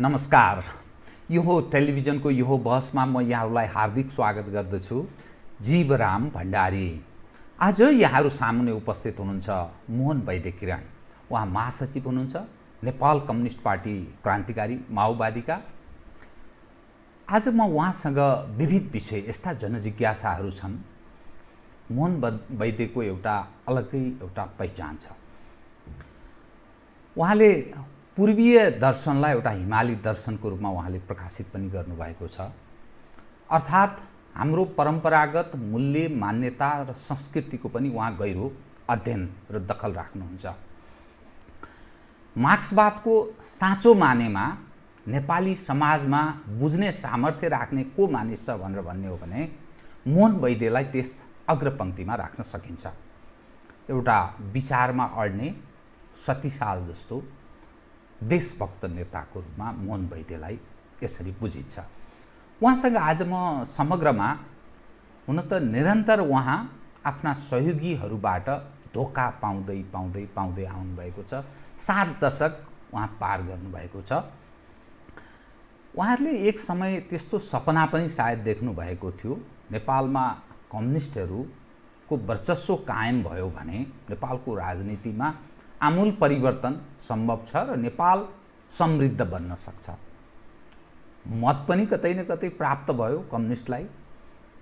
नमस्कार। यो टेलिभिजनको यो बहसमा म यहाँहरूलाई हार्दिक स्वागत गर्दछु। जीवराम भण्डारी। आज यहाँहरू सामुने उपस्थित हुनुहुन्छ मोहन वैद्य किरण। उहाँ महासचिव हुनुहुन्छ नेपाल कम्युनिस्ट पार्टी क्रान्तिकारी माओवादीका। आज म उहाँसँग विविध विषय यस्ता जनजिज्ञासाहरू छन्। मोहन वैद्यको एउटा अलग्गै एउटा पहिचान छ। उहाँले पूर्वीय दर्शनलाई एउटा हिमाली दर्शनको रूपमा उहाँले प्रकाशित पनि गर्नुभएको छ। अर्थात् हाम्रो परम्परागत मूल्य मान्यता र संस्कृतिको पनि उहाँ गहिरो अध्ययन र दखल राख्नुहुन्छ। मार्क्सवादको साँचो मानेमा नेपाली समाजमा बुझ्ने सामर्थ्य राख्ने को मानिस छ भनेर भन्ने हो भने मोहन वैद्यलाई त्यस अग्रपङ्क्तिमा राख्न सकिन्छ। एउटा विचारमा अड्ने सतीसाल जस्तो देशभक्त नेताको रूपमा मोहन वैद्यलाई यसरी बुझिन्छ। उहाँसँग आज म समग्रमा हुन त निरन्तर उहाँ आफ्ना सहयोगीहरूबाट धोका पाउँदै पाउँदै पाउँदै आउनुभएको छ। सात दशक उहाँ पार गर्नुभएको छ। उहाँहरूले एक समय त्यस्तो सपना पनि सायद देख्नुभएको थियो। नेपालमा कम्युनिस्टहरूको वर्चस्व कायम भयो भने नेपालको राजनीतिमा आमूल परिवर्तन सम्भव छ र नेपाल समृद्ध बन्न सक्छ। मत पनि कतै न कतै प्राप्त भयो कम्युनिस्टलाई।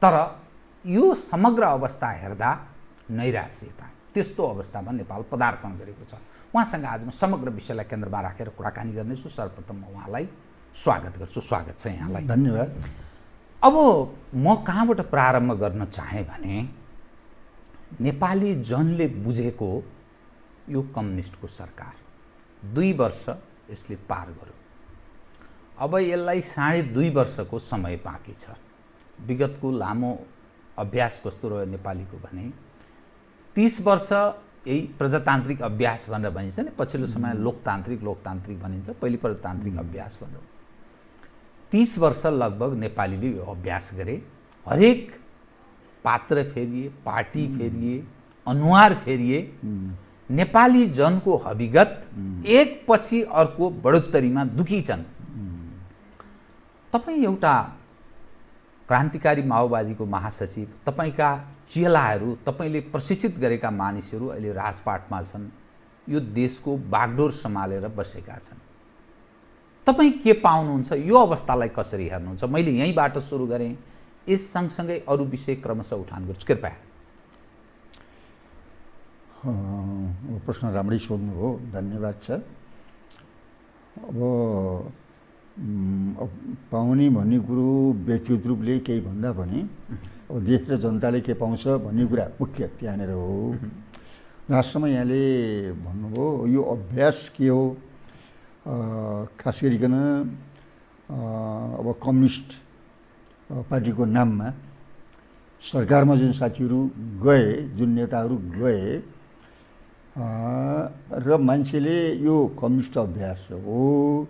तर यो समग्र अवस्था हेर्दा नैराश्यता। त्यस्तो अवस्थामा नेपाल पदार्पण गरेको छ। उहाँसँग आज म समग्र विषयलाई केन्द्रमा राखेर कुराकानी गर्नेछु। सर्वप्रथम म उहाँलाई स्वागत गर्छु। स्वागत छ यहाँलाई। धन्यवाद। अब म कहाँबाट प्रारम्भ गर्न चाहेँ भने नेपाली जनले बुझेको यो कम्युनिस्टको सरकार। दुई वर्ष यसले पार गर्यो। अब यसलाई साढे दुई वर्षको समय बाँकी छ। विगतको लामो अभ्यास कस्तो रह्यो नेपालीको भने तिस वर्ष यही प्रजातान्त्रिक अभ्यास भनेर भनिन्छ नि पछिल्लो समय लोकतान्त्रिक लोकतान्त्रिक भनिन्छ पहिले प्रजातान्त्रिक अभ्यास भनेर। तिस वर्ष लगभग नेपालीले यो अभ्यास गरे। हरेक पात्र फेरिए पार्टी फेरिए अनुहार फेरिए नेपाली जनको हविगत एकपछि अर्को बढोत्तरीमा दुखी छन्। तपाईँ एउटा क्रान्तिकारी माओवादीको महासचिव तपाईँका चेलाहरू तपाईँले प्रशिक्षित गरेका मानिसहरू अहिले राजपाटमा छन् यो देशको बागडोर सम्हालेर बसेका छन्। तपाईँ के पाउनुहुन्छ? यो अवस्थालाई कसरी हेर्नुहुन्छ? मैले यहीँबाट सुरु गरेँ यस सँगसँगै अरू विषय क्रमशः उठान गर्छु। कृपया। प्रश्न राम्रै हो धन्यवाद छ अब पाउने भन्ने कुरो व्यक्तिगत रूपले केही भन्दा भने अब देश र जनताले के पाउँछ भन्ने कुरा मुख्य त्यहाँनिर हो। जहाँसम्म यहाँले भन्नुभयो यो अभ्यास के हो? खास गरिकन अब कम्युनिस्ट पार्टीको नाममा सरकारमा जुन साथीहरू गए जुन नेताहरू गए र मान्छेले यो कम्युनिस्ट अभ्यास हो।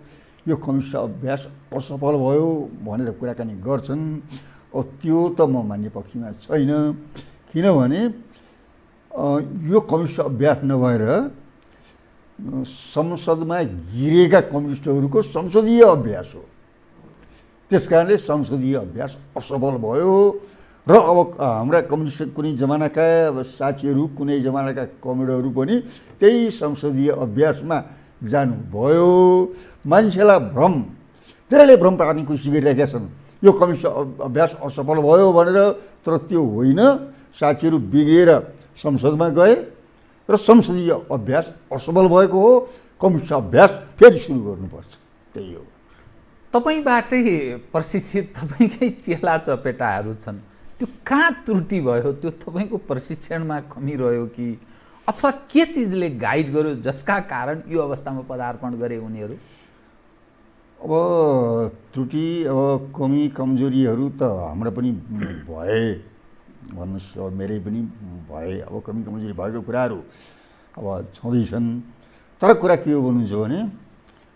यो कम्युनिस्ट अभ्यास असफल भयो भनेर कुराकानी गर्छन्। त्यो त म मान्ने पक्षमा छैन। किनभने यो कम्युनिस्ट अभ्यास नभएर संसदमा गिरेका कम्युनिस्टहरूको संसदीय अभ्यास हो। त्यस कारणले संसदीय अभ्यास असफल भयो। र अब हाम्रा कम्युनिस्ट कुनै जमानाका अब साथीहरू कुनै जमानाका कमेडहरू पनि त्यही संसदीय अभ्यासमा जानुभयो। मान्छेलाई भ्रम धेरैले भ्रम पार्ने कोसिस गरिरहेका छन्। यो कम्युनिस्ट अभ्यास असफल भयो भनेर तर त्यो होइन। साथीहरू बिग्रिएर संसदमा गए र संसदीय अभ्यास असफल भएको हो। कम्युनिस्ट अभ्यास फेरि सुरु गर्नुपर्छ। त्यही हो। तपाईँबाटै प्रशिक्षित तपाईँकै चेला चपेटाहरू छन्। त्यो कहाँ त्रुटि भयो? त्यो तपाईँको प्रशिक्षणमा कमी रह्यो कि? अथवा के चिजले गाइड गर्यो जसका कारण यो अवस्थामा पदार्पण गरे उनीहरू? अब त्रुटि अब कमी कमजोरीहरू त हाम्रो पनि भए भन्नुहोस् अब मेरै पनि भए अब कमी कमजोरी भएको कुराहरू अब छँदैछन्। तर कुरा के हो भन्नुहुन्छ भने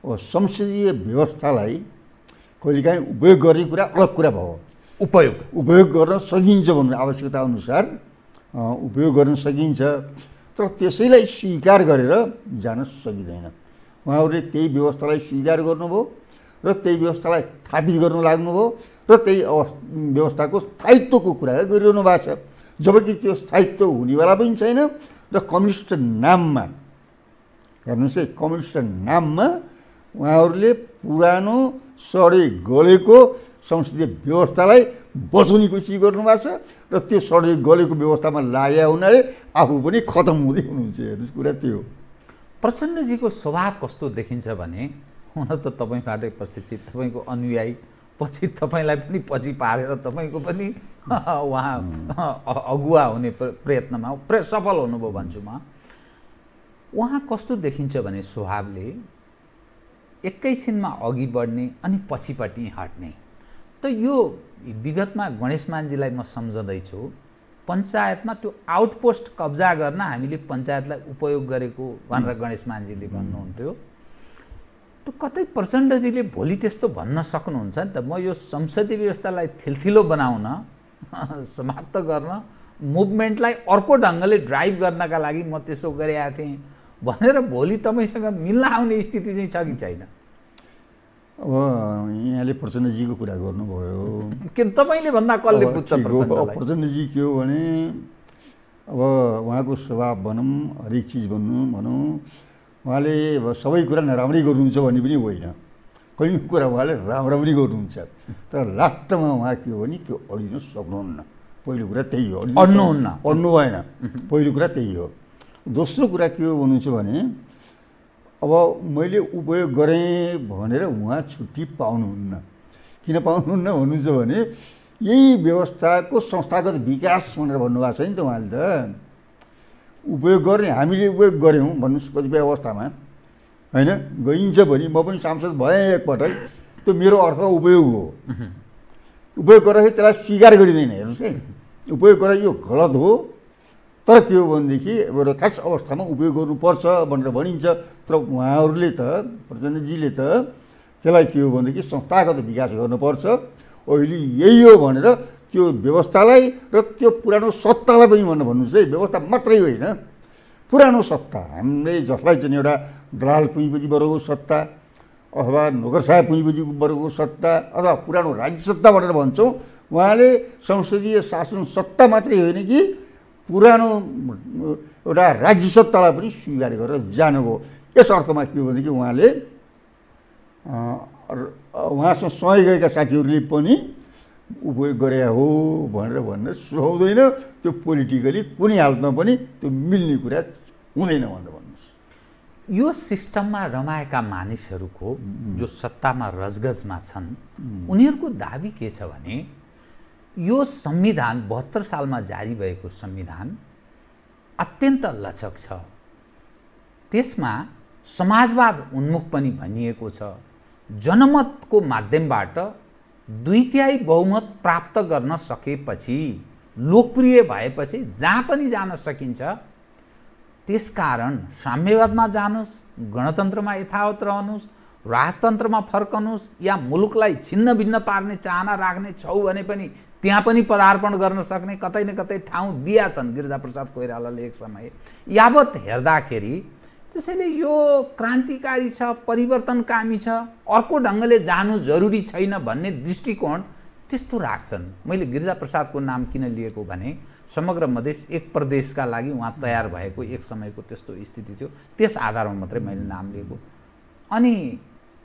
अब संसदीय व्यवस्थालाई कहिलेकाहीँ उपयोग गर्ने कुरा अलग कुरा भयो। उपयोग। उपयोग गर्न सकिन्छ भन्ने आवश्यकता अनुसार उपयोग गर्न सकिन्छ। तर त्यसैलाई स्वीकार गरेर जान सकिँदैन। उहाँहरूले त्यही व्यवस्थालाई स्वीकार गर्नुभयो र त्यही व्यवस्थालाई स्थापित गर्नु लाग्नुभयो र त्यही अवस्थ व्यवस्थाको स्थायित्वको कुरा गरिरहनु भएको छ। जबकि त्यो स्थायित्व हुनेवाला पनि छैन र कम्युनिस्ट नाममा हेर्नुहोस् है कम्युनिस्ट नाममा उहाँहरूले पुरानो सडे गलेको संसदीय व्यवस्थालाई बचाउने कोसिस गर्नुभएको छ र त्यो सडे गलेको व्यवस्थामा लाग्या हुनाले आफू पनि खतम हुँदै हुनुहुन्छ। हेर्नुहोस् कुरा त्यो हो। प्रचण्डजीको स्वभाव कस्तो देखिन्छ भने हुन त तपाईँबाटै प्रशिक्षित तपाईँको अनुयायी पछि तपाईँलाई पनि पछि पारेर तपाईँको पनि उहाँ अगुवा हुने प्रयत्नमा प्र सफल हुनुभयो भन्छु म। उहाँ कस्तो देखिन्छ भने स्वभावले एकैछिनमा अघि बढ्ने अनि पछिपट्टि हट्ने। त यो विगतमा गणेश मानजीलाई म सम्झँदैछु पञ्चायतमा त्यो आउटपोस्ट कब्जा गर्न हामीले पञ्चायतलाई उपयोग गरेको भनेर गणेश मानजीले भन्नुहुन्थ्यो। त कतै प्रचण्डजीले भोलि त्यस्तो भन्न सक्नुहुन्छ नि त? म यो संसदीय व्यवस्थालाई थिलथिलो बनाउन समाप्त गर्न मुभमेन्टलाई अर्को ढङ्गले ड्राइभ गर्नका लागि म त्यसो गरिरहेको थिएँ भनेर भोलि तपाईँसँग मिल्न आउने स्थिति चाहिँ छ कि छैन? अब यहाँले प्रचण्डजीको कुरा गर्नुभयो। किन तपाईँले भन्दा कसले बुझ्छ प्रचण्डजी के हो भने अब उहाँको स्वभाव भनौँ हरेक चिज भन्नु भनौँ उहाँले अब सबै कुरा नराम्रै गर्नुहुन्छ भन्ने पनि होइन। कहीँ कुरा उहाँले राम्रो पनि गर्नुहुन्छ। तर लास्टमा उहाँ के हो भने त्यो अडिनु सक्नुहुन्न। पहिलो कुरा त्यही हो। अड्नुहुन्न। अड्नु भएन। पहिलो कुरा त्यही हो। दोस्रो कुरा के हो भन्नुहुन्छ भने अब मैले उपयोग गरेँ भनेर उहाँ छुट्टी पाउनुहुन्न। किन पाउनुहुन्न भन्नुहुन्छ भने यही व्यवस्थाको संस्थागत विकास भनेर भन्नुभएको छ नि त उहाँले त। उपयोग गर्ने हामीले उपयोग गऱ्यौँ भन्नुहोस् कतिपय अवस्थामा। होइन? गइन्छ भने म पनि सांसद भएँ एकपटक त्यो मेरो अर्थ उपयोग हो। उपयोग गर्दाखेरि त्यसलाई स्वीकार गरिँदैन हेर्नुहोस् है। उपयोग गरेर यो गलत हो। तर हो भनेदेखि एउटा खास अवस्थामा उपयोग गर्नुपर्छ भनेर भनिन्छ। तर उहाँहरूले त प्रचण्डजीले त त्यसलाई के हो भनेदेखि संस्थागत विकास गर्नुपर्छ। अहिले यही हो भनेर त्यो व्यवस्थालाई र त्यो पुरानो सत्तालाई पनि भनेर भन्नुहोस् है व्यवस्था मात्रै होइन। पुरानो सत्ता हामीले जसलाई चाहिँ एउटा दलाल पुँजीपति वर्गको सत्ता अथवा नोकरसाह पुँजीपति वर्गको सत्ता अथवा पुरानो राज्य सत्ता भनेर भन्छौँ उहाँले संसदीय शासन सत्ता मात्रै होइन कि पुरानो एउटा राज्य सत्तालाई पनि स्वीकार गरेर जानुभयो। यस अर्थमा के हो भनेदेखि उहाँले उहाँसँग सँगै गएका साथीहरूले पनि उपयोग गरे हो भनेर भन्न सुहाउँदैन त्यो पोलिटिकली कुनै हालतमा पनि त्यो मिल्ने कुरा हुँदैन भनेर भन्नुहोस्। यो सिस्टममा रमाएका मानिसहरूको जो सत्तामा रजगजमा छन् उनीहरूको दाबी के छ भने यो संविधान बहत्तर सालमा जारी भएको संविधान अत्यन्त लचक छ। त्यसमा समाजवाद उन्मुख पनि भनिएको छ। जनमतको माध्यमबाट दुई तिहाई बहुमत प्राप्त गर्न सकेपछि लोकप्रिय भएपछि जहाँ पनि जान सकिन्छ त्यसकारण साम्यवादमा जानुहोस् गणतन्त्रमा यथावत रहनुहोस् राजतन्त्रमा फर्कनुहोस् या मुलुकलाई छिन्न भिन्न पार्ने चाहना राख्ने छौ भने पनि त्यहाँ पनि पदार्पण गर्न सक्ने कतै न कतै ठाउँ दिया छन्। गिरिजाप्रसाद कोइरालाले एक समय। यावत हेर्दाखेरि त्यसैले यो क्रान्तिकारी छ परिवर्तनकामी छ अर्को ढङ्गले जानु जरुरी छैन भन्ने दृष्टिकोण त्यस्तो राख्छन्। मैले गिरिजाप्रसादको नाम किन लिएको भने समग्र मधेस एक प्रदेशका लागि उहाँ तयार भएको एक समयको त्यस्तो स्थिति थियो। त्यस आधारमा मात्रै मैले नाम लिएको। अनि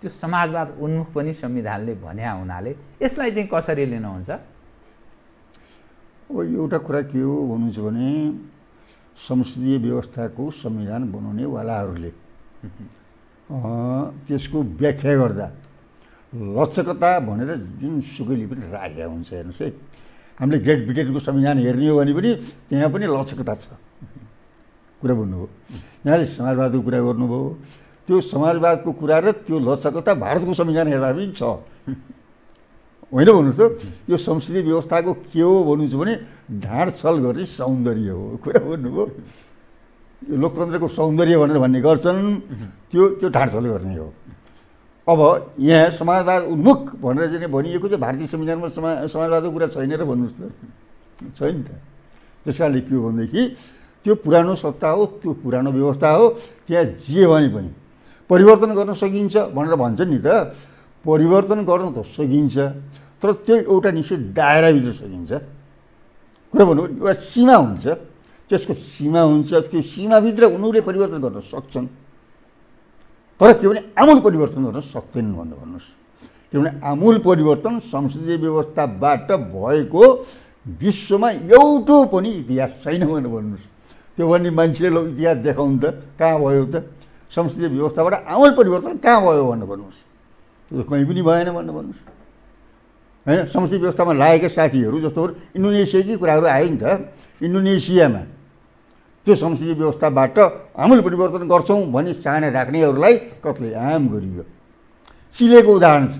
त्यो समाजवाद उन्मुख पनि संविधानले भन्या हुनाले यसलाई चाहिँ कसरी लिनुहुन्छ? अब एउटा कुरा के हो भन्नुहुन्छ भने संसदीय व्यवस्थाको संविधान बनाउनेवालाहरूले त्यसको व्याख्या गर्दा लचकता भनेर जुन सुकैले पनि राखेका हुन्छ हेर्नुहोस् है। हामीले ग्रेट ब्रिटेनको संविधान हेर्ने हो भने पनि त्यहाँ पनि लचकता छ। कुरा भन्नुभयो यहाँले समाजवादको कुरा गर्नुभयो। त्यो समाजवादको कुरा र त्यो लचकता भारतको संविधान हेर्दा पनि छ। होइन भन्नुहोस् त? यो संसदीय व्यवस्थाको के हो भन्नुहुन्छ भने ढाँड छल गर्ने सौन्दर्य हो। कुरा भन्नुभयो यो लोकतन्त्रको सौन्दर्य भनेर भन्ने गर्छन् त्यो त्यो ढाँडछल गर्ने हो। अब यहाँ समाजवाद उन्मुख भनेर चाहिँ भनिएको चाहिँ भारतीय संविधानमा समा समाजवादको कुरा छैन र भन्नुहोस् त। छैन त। त्यस कारणले के हो भनेदेखि त्यो पुरानो सत्ता हो त्यो पुरानो व्यवस्था हो त्यहाँ जे भने पनि परिवर्तन गर्न सकिन्छ भनेर भन्छन् नि त। परिवर्तन गर्न त सकिन्छ। तर त्यो एउटा निश्चित दायराभित्र सकिन्छ। कुरा भन्नु एउटा सीमा हुन्छ। त्यसको सीमा हुन्छ त्यो सीमाभित्र उनीहरूले परिवर्तन गर्न सक्छन्। तर के भने आमूल परिवर्तन गर्न सक्दैनन् भनेर भन्नुहोस्। किनभने आमूल परिवर्तन संसदीय व्यवस्थाबाट भएको विश्वमा एउटो पनि इतिहास छैन भनेर भन्नुहोस्। त्यो भन्ने मान्छेले इतिहास देखाउनु त कहाँ भयो त? संसदीय व्यवस्थाबाट आमूल परिवर्तन कहाँ भयो भनेर भन्नुहोस्। त्यो कहीँ पनि भएन भनेर भन्नुहोस्। होइन संसदीय व्यवस्थामा लागेका साथीहरू जस्तो इन्डोनेसियाकै कुराहरू आयो नि त इन्डोनेसियामा त्यो संसदीय व्यवस्थाबाट आमूल परिवर्तन गर्छौँ भनी चाहना राख्नेहरूलाई कत्ले आम गरियो। चिलेको उदाहरण छ।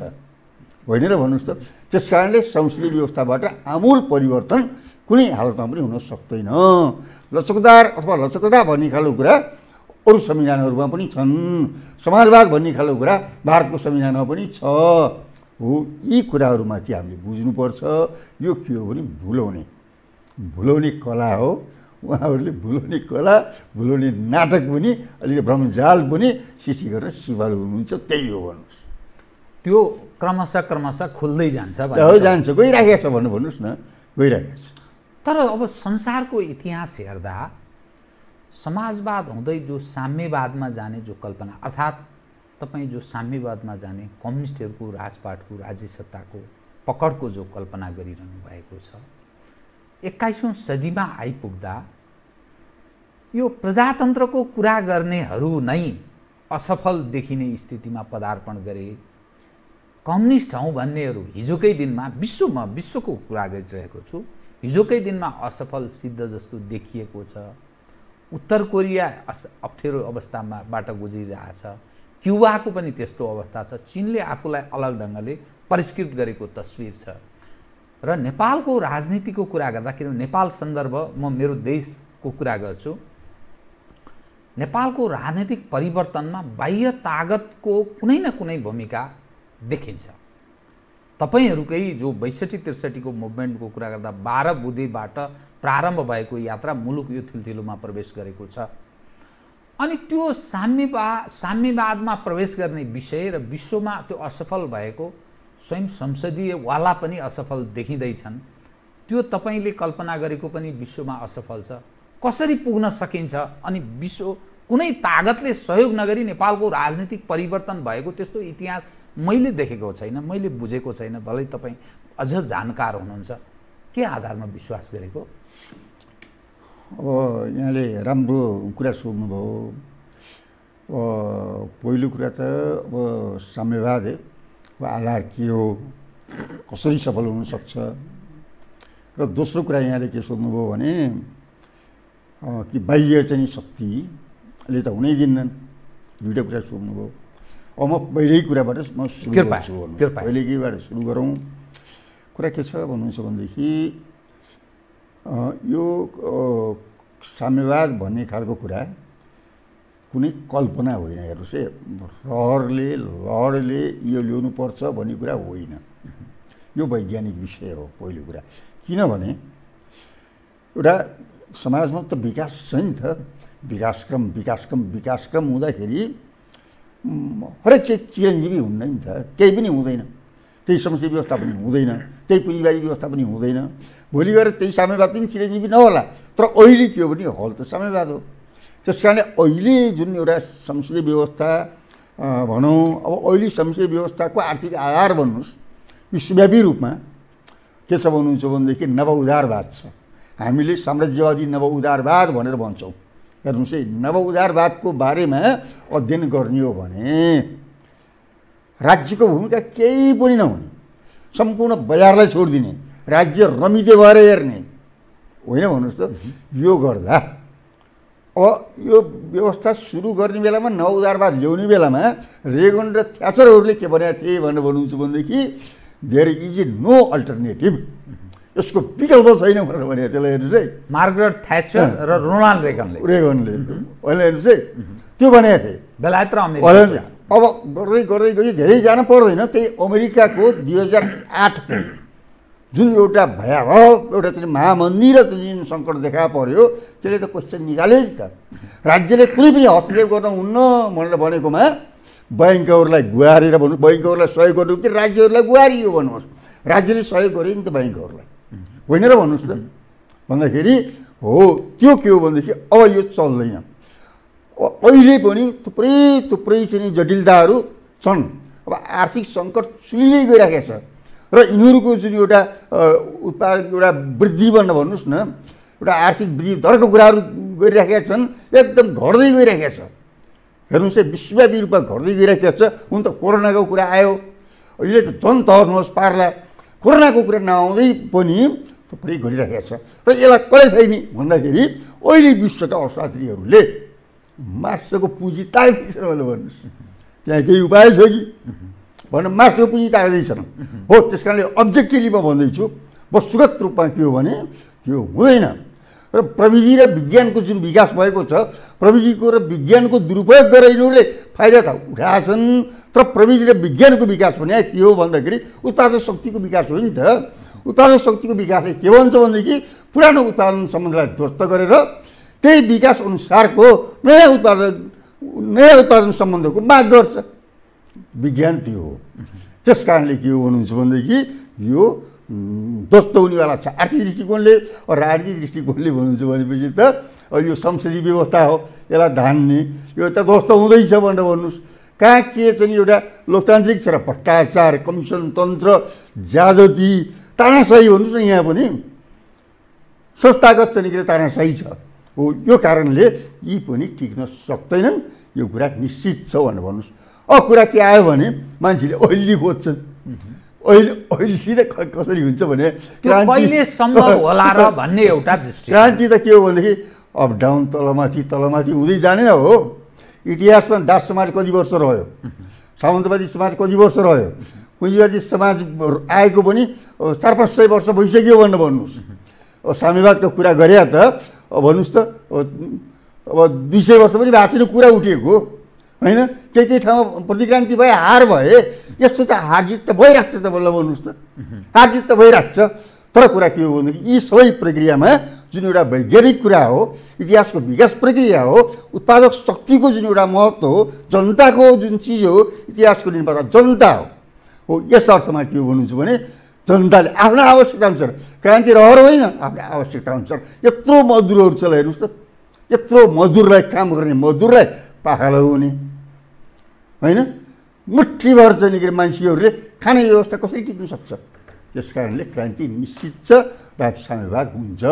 होइन र भन्नुहोस् त त्यस कारणले संसदीय व्यवस्थाबाट आमूल परिवर्तन कुनै हालतमा पनि हुन सक्दैन। लचकदार अथवा लचकदा भन्ने खालको कुरा अरू संविधानहरूमा पनि छन्। समाजवाद भन्ने खालको कुरा भारतको संविधानमा पनि छ। हो यी कुराहरूमाथि हामीले बुझ्नुपर्छ। यो के हो भने भुलाउने। भुलाउने कला हो। उहाँहरूले भुलाउने कला भुलाउने नाटक पनि अलिकति भ्रमजाल पनि सृष्टि गरेर सिवाल हुनुहुन्छ त्यही हो भन्नुहोस्। त्यो क्रमशः क्रमशः खुल्दै जान्छ जान्छ। गइराखेको छ भन्नु भन्नुहोस् न। गइराखेको छ। तर अब संसारको इतिहास हेर्दा समाजवाद हुँदै जो साम्यवादमा जाने जो कल्पना अर्थात् तपाईँ जो साम्यवादमा जाने कम्युनिस्टहरूको राजपाटको राज्य सत्ताको पकडको जो कल्पना गरिरहनु भएको छ एक्काइसौँ सदीमा आइपुग्दा यो प्रजातन्त्रको कुरा गर्नेहरू नै असफल देखिने स्थितिमा पदार्पण गरे। कम्युनिस्ट हौँ भन्नेहरू हिजोकै दिनमा विश्वमा विश्वको कुरा गरिरहेको छु हिजोकै दिनमा असफल सिद्ध जस्तो देखिएको छ। उत्तर कोरिया अप्ठ्यारो अवस्थामा बाटो गुजिरहेछ। क्युबाको पनि त्यस्तो अवस्था छ। चिनले आफूलाई अलग ढङ्गले परिष्कृत गरेको तस्विर छ। र नेपालको राजनीतिको कुरा गर्दा किनभने नेपाल सन्दर्भ म मेरो देशको कुरा गर्छु। नेपालको राजनीतिक परिवर्तनमा बाह्य तागतको कुनै न कुनै भूमिका देखिन्छ। तपाईँहरूकै जो बैसठी त्रिसठीको मुभमेन्टको कुरा गर्दा बाह्र बुधेबाट प्रारम्भ भएको यात्रा मुलुक यो थिल्थिलोमा प्रवेश गरेको छ। अनि त्यो साम्यवाद साम्यवादमा प्रवेश गर्ने विषय र विश्वमा त्यो असफल भएको स्वयं संसदीयवाला पनि असफल देखिँदैछन्। त्यो तपाईँले कल्पना गरेको पनि विश्वमा असफल छ। कसरी पुग्न सकिन्छ? अनि विश्व कुनै तागतले सहयोग नगरी नेपालको राजनीतिक परिवर्तन भएको त्यस्तो इतिहास मैले देखेको छैन मैले बुझेको छैन। भलै तपाईँ अझ जानकार हुनुहुन्छ। के आधारमा विश्वास गरेको? अब यहाँले राम्रो कुरा सोध्नुभयो पहिलो कुरा त अब साम्यवाद आधार के हो कसरी सफल हुनसक्छ र दोस्रो कुरा यहाँले के सोध्नुभयो भने कि बाह्य चाहिँ शक्तिले त हुनै दिन्नन् दुइटा कुरा सोध्नुभयो अब म पहिल्यै कुराबाट म सुरु गर्छु पहिलेकैबाट सुरु गरौँ कुरा के छ भन्नुहुन्छ भनेदेखि यो साम्यवाद भन्ने खालको कुरा कुनै कल्पना होइन हेर्नुहोस् है। रहरले लडले यो ल्याउनुपर्छ भन्ने कुरा होइन। यो वैज्ञानिक विषय हो पहिलो कुरा। किनभने एउटा समाजमा त विकास छ नि त। विकासक्रम विकासक्रम विकासक्रम हुँदाखेरि हरेक चाहिँ चिरञ्जीवी हुन्न नि त। केही पनि हुँदैन। त्यही संसदीय व्यवस्था पनि हुँदैन त्यही व्यवस्था पनि हुँदैन। भोलि गएर त्यही साम्यवाद पनि चिरञ्जीवी नहोला तर अहिले के हो भने हल त साम्यवाद हो। त्यस कारणले अहिले जुन एउटा संसदीय व्यवस्था भनौँ अब अहिले संसदीय व्यवस्थाको आर्थिक आधार भन्नुहोस् विश्वव्यापी रूपमा के छ भन्नुहुन्छ भनेदेखि नव उदारवाद छ। हामीले साम्राज्यवादी नव उदारवाद भनेर भन्छौँ। हेर्नुहोस् है नव उदारवादको बारेमा अध्ययन गर्ने हो भने राज्यको भूमिका केही पनि नहुने। सम्पूर्ण बजारलाई छोडिदिने राज्य रमिते भएर हेर्ने। होइन भन्नुहोस् त यो गर्दा। अब यो व्यवस्था सुरु गर्ने बेलामा नवउदारवाद ल्याउने बेलामा रेगन र थ्याचरहरूले के भनेका थिए भनेर भन्नुहुन्छ भनेदेखि देयर इज नो अल्टरनेटिभ यसको विकल्प छैन भनेर भने त्यसलाई हेर्नुहोस् है। मार्गरेट थ्याचर र रोनाल्ड रेगनले। रेगनले। अहिले हेर्नुहोस् है। त्यो भनेको थिए। बेलायत र अमेरिका। अब गर्दै गर्दै गयो धेरै जान पर्दैन। त्यही अमेरिकाको दुई हजार आठको जुन एउटा भयावह एउटा चाहिँ महामन्दिर जुन सङ्कट देखा पर्यो त्यसले त क्वेसन निकाल्यो नि त। राज्यले कुनै पनि हस्तक्षेप गर्न हुन्न भनेर भनेकोमा बैङ्कहरूलाई गुहारेर भन्नु बैङ्कहरूलाई सहयोग गर्नु कि राज्यहरूलाई गुहारियो भन्नुहोस्। राज्यले सहयोग गर्यो नि त बैङ्कहरूलाई। होइन र भन्नुहोस् त। भन्दाखेरि हो त्यो के हो भनेदेखि अब यो चल्दैन। अहिले पनि थुप्रै थुप्रै चाहिँ जटिलताहरू छन्। अब आर्थिक सङ्कट चुलिँदै गइराखेको छ। र यिनीहरूको जुन एउटा उत्पादन एउटा वृद्धि भनेर भन्नुहोस् न एउटा आर्थिक वृद्धि दरको कुराहरू गरिराखेका छन् एकदम घट्दै गइरहेको छ। हेर्नुहोस् है विश्वव्यापी रूपमा घट्दै गइरहेको छ। हुन त कोरोनाको कुरा आयो। अहिले त झन् तर्नुहोस् पार्ला। कोरोनाको कुरा नआउँदै पनि थुप्रै घटिरहेको छ। र यसलाई कसले छैन भन्दाखेरि अहिले विश्वका अर्थशास्त्रीहरूले मार्सको पुँजी ताग्दैछन् भनेर भन्नुहोस्। त्यहाँ केही उपाय छ कि? भनेर मार्सको पुँजी ताग्दैछन्। हो त्यस कारणले अब्जेक्टिभली म भन्दैछु वस्तुगत रूपमा के हो भने त्यो हुँदैन। र प्रविधि र विज्ञानको जुन विकास भएको छ प्रविधिको र विज्ञानको दुरुपयोग गरेर यिनीहरूले फाइदा त उठाएछन्। तर प्रविधि र विज्ञानको विकास भने के हो भन्दाखेरि उत्पादक शक्तिको विकास हो नि त। उत्पादक शक्तिको विकासले के भन्छ भनेदेखि पुरानो उत्पादन सम्बन्धलाई ध्वस्त गरेर त्यही विकास अनुसारको नयाँ उत्पादन नयाँ उत्पादन सम्बन्धको माग गर्छ। विज्ञान त्यो हो। त्यस कारणले के हो भन्नुहुन्छ भनेदेखि यो हुनेवाला छ। आर्थिक दृष्टिकोणले राजनीतिक दृष्टिकोणले भन्नुहुन्छ भनेपछि त यो संसदीय व्यवस्था हो यसलाई धान्ने यो त ध्वस्त हुँदैछ भनेर भन्नुहोस्। कहाँ के चाहिँ एउटा लोकतान्त्रिक छ र भ्रष्टाचार कमिसन तन्त्र ज्यादती तानासाही भन्नुहोस् न यहाँ पनि। संस्थागत चाहिँ के अरे तानासाही छ? हो यो कारणले यी पनि टिक्न सक्दैनन्। यो कुरा निश्चित छ भनेर भन्नुहोस्। अब कुरा के आयो भने मान्छेले ओइली खोज्छन् अहिले अहिले त कसरी हुन्छ भने होला र भन्ने एउटा दृष्टि। क्रान्ति त के हो भनेदेखि अप डाउन तलमाथि तलमाथि हुँदै जाने हो। इतिहासमा दास समाज कति वर्ष रह्यो? सामन्तवादी समाज कति वर्ष रह्यो? पुँजीवादी समाज आएको पनि चार पाँच सय वर्ष भइसक्यो भनेर भन्नुहोस्। साम्यवादको कुरा गरे त भन्नुहोस् त अब दुई सय वर्ष पनि भएको कुरा उठेको होइन? केही केही ठाउँमा प्रतिक्रान्ति भए हार भए यस्तो त हारजित त भइरहेको छ त बल्ल भन्नुहोस् त। हारजित त भइरहेको छ तर कुरा के हो भनेदेखि यी सबै प्रक्रियामा जुन एउटा वैज्ञानिक कुरा हो इतिहासको विकास प्रक्रिया हो उत्पादक शक्तिको जुन एउटा महत्त्व हो जनताको जुन चिज हो इतिहासको निर्माता जनता हो। हो यस अर्थमा के हो भन्नुहुन्छ भने जनताले आफ्ना आवश्यकता अनुसार क्रान्ति रहर होइन आफ्ना आवश्यकता अनुसार यत्रो मजदुरहरू छ हेर्नुहोस् त यत्रो मजदुरलाई काम गर्ने मजदुरलाई पाखा लगाउने होइन मुठीभर चाहिँ निकै मान्छेहरूले खाने व्यवस्था कसरी टिक्न सक्छ त्यस कारणले क्रान्ति निश्चित छ र साम्यवाद हुन्छ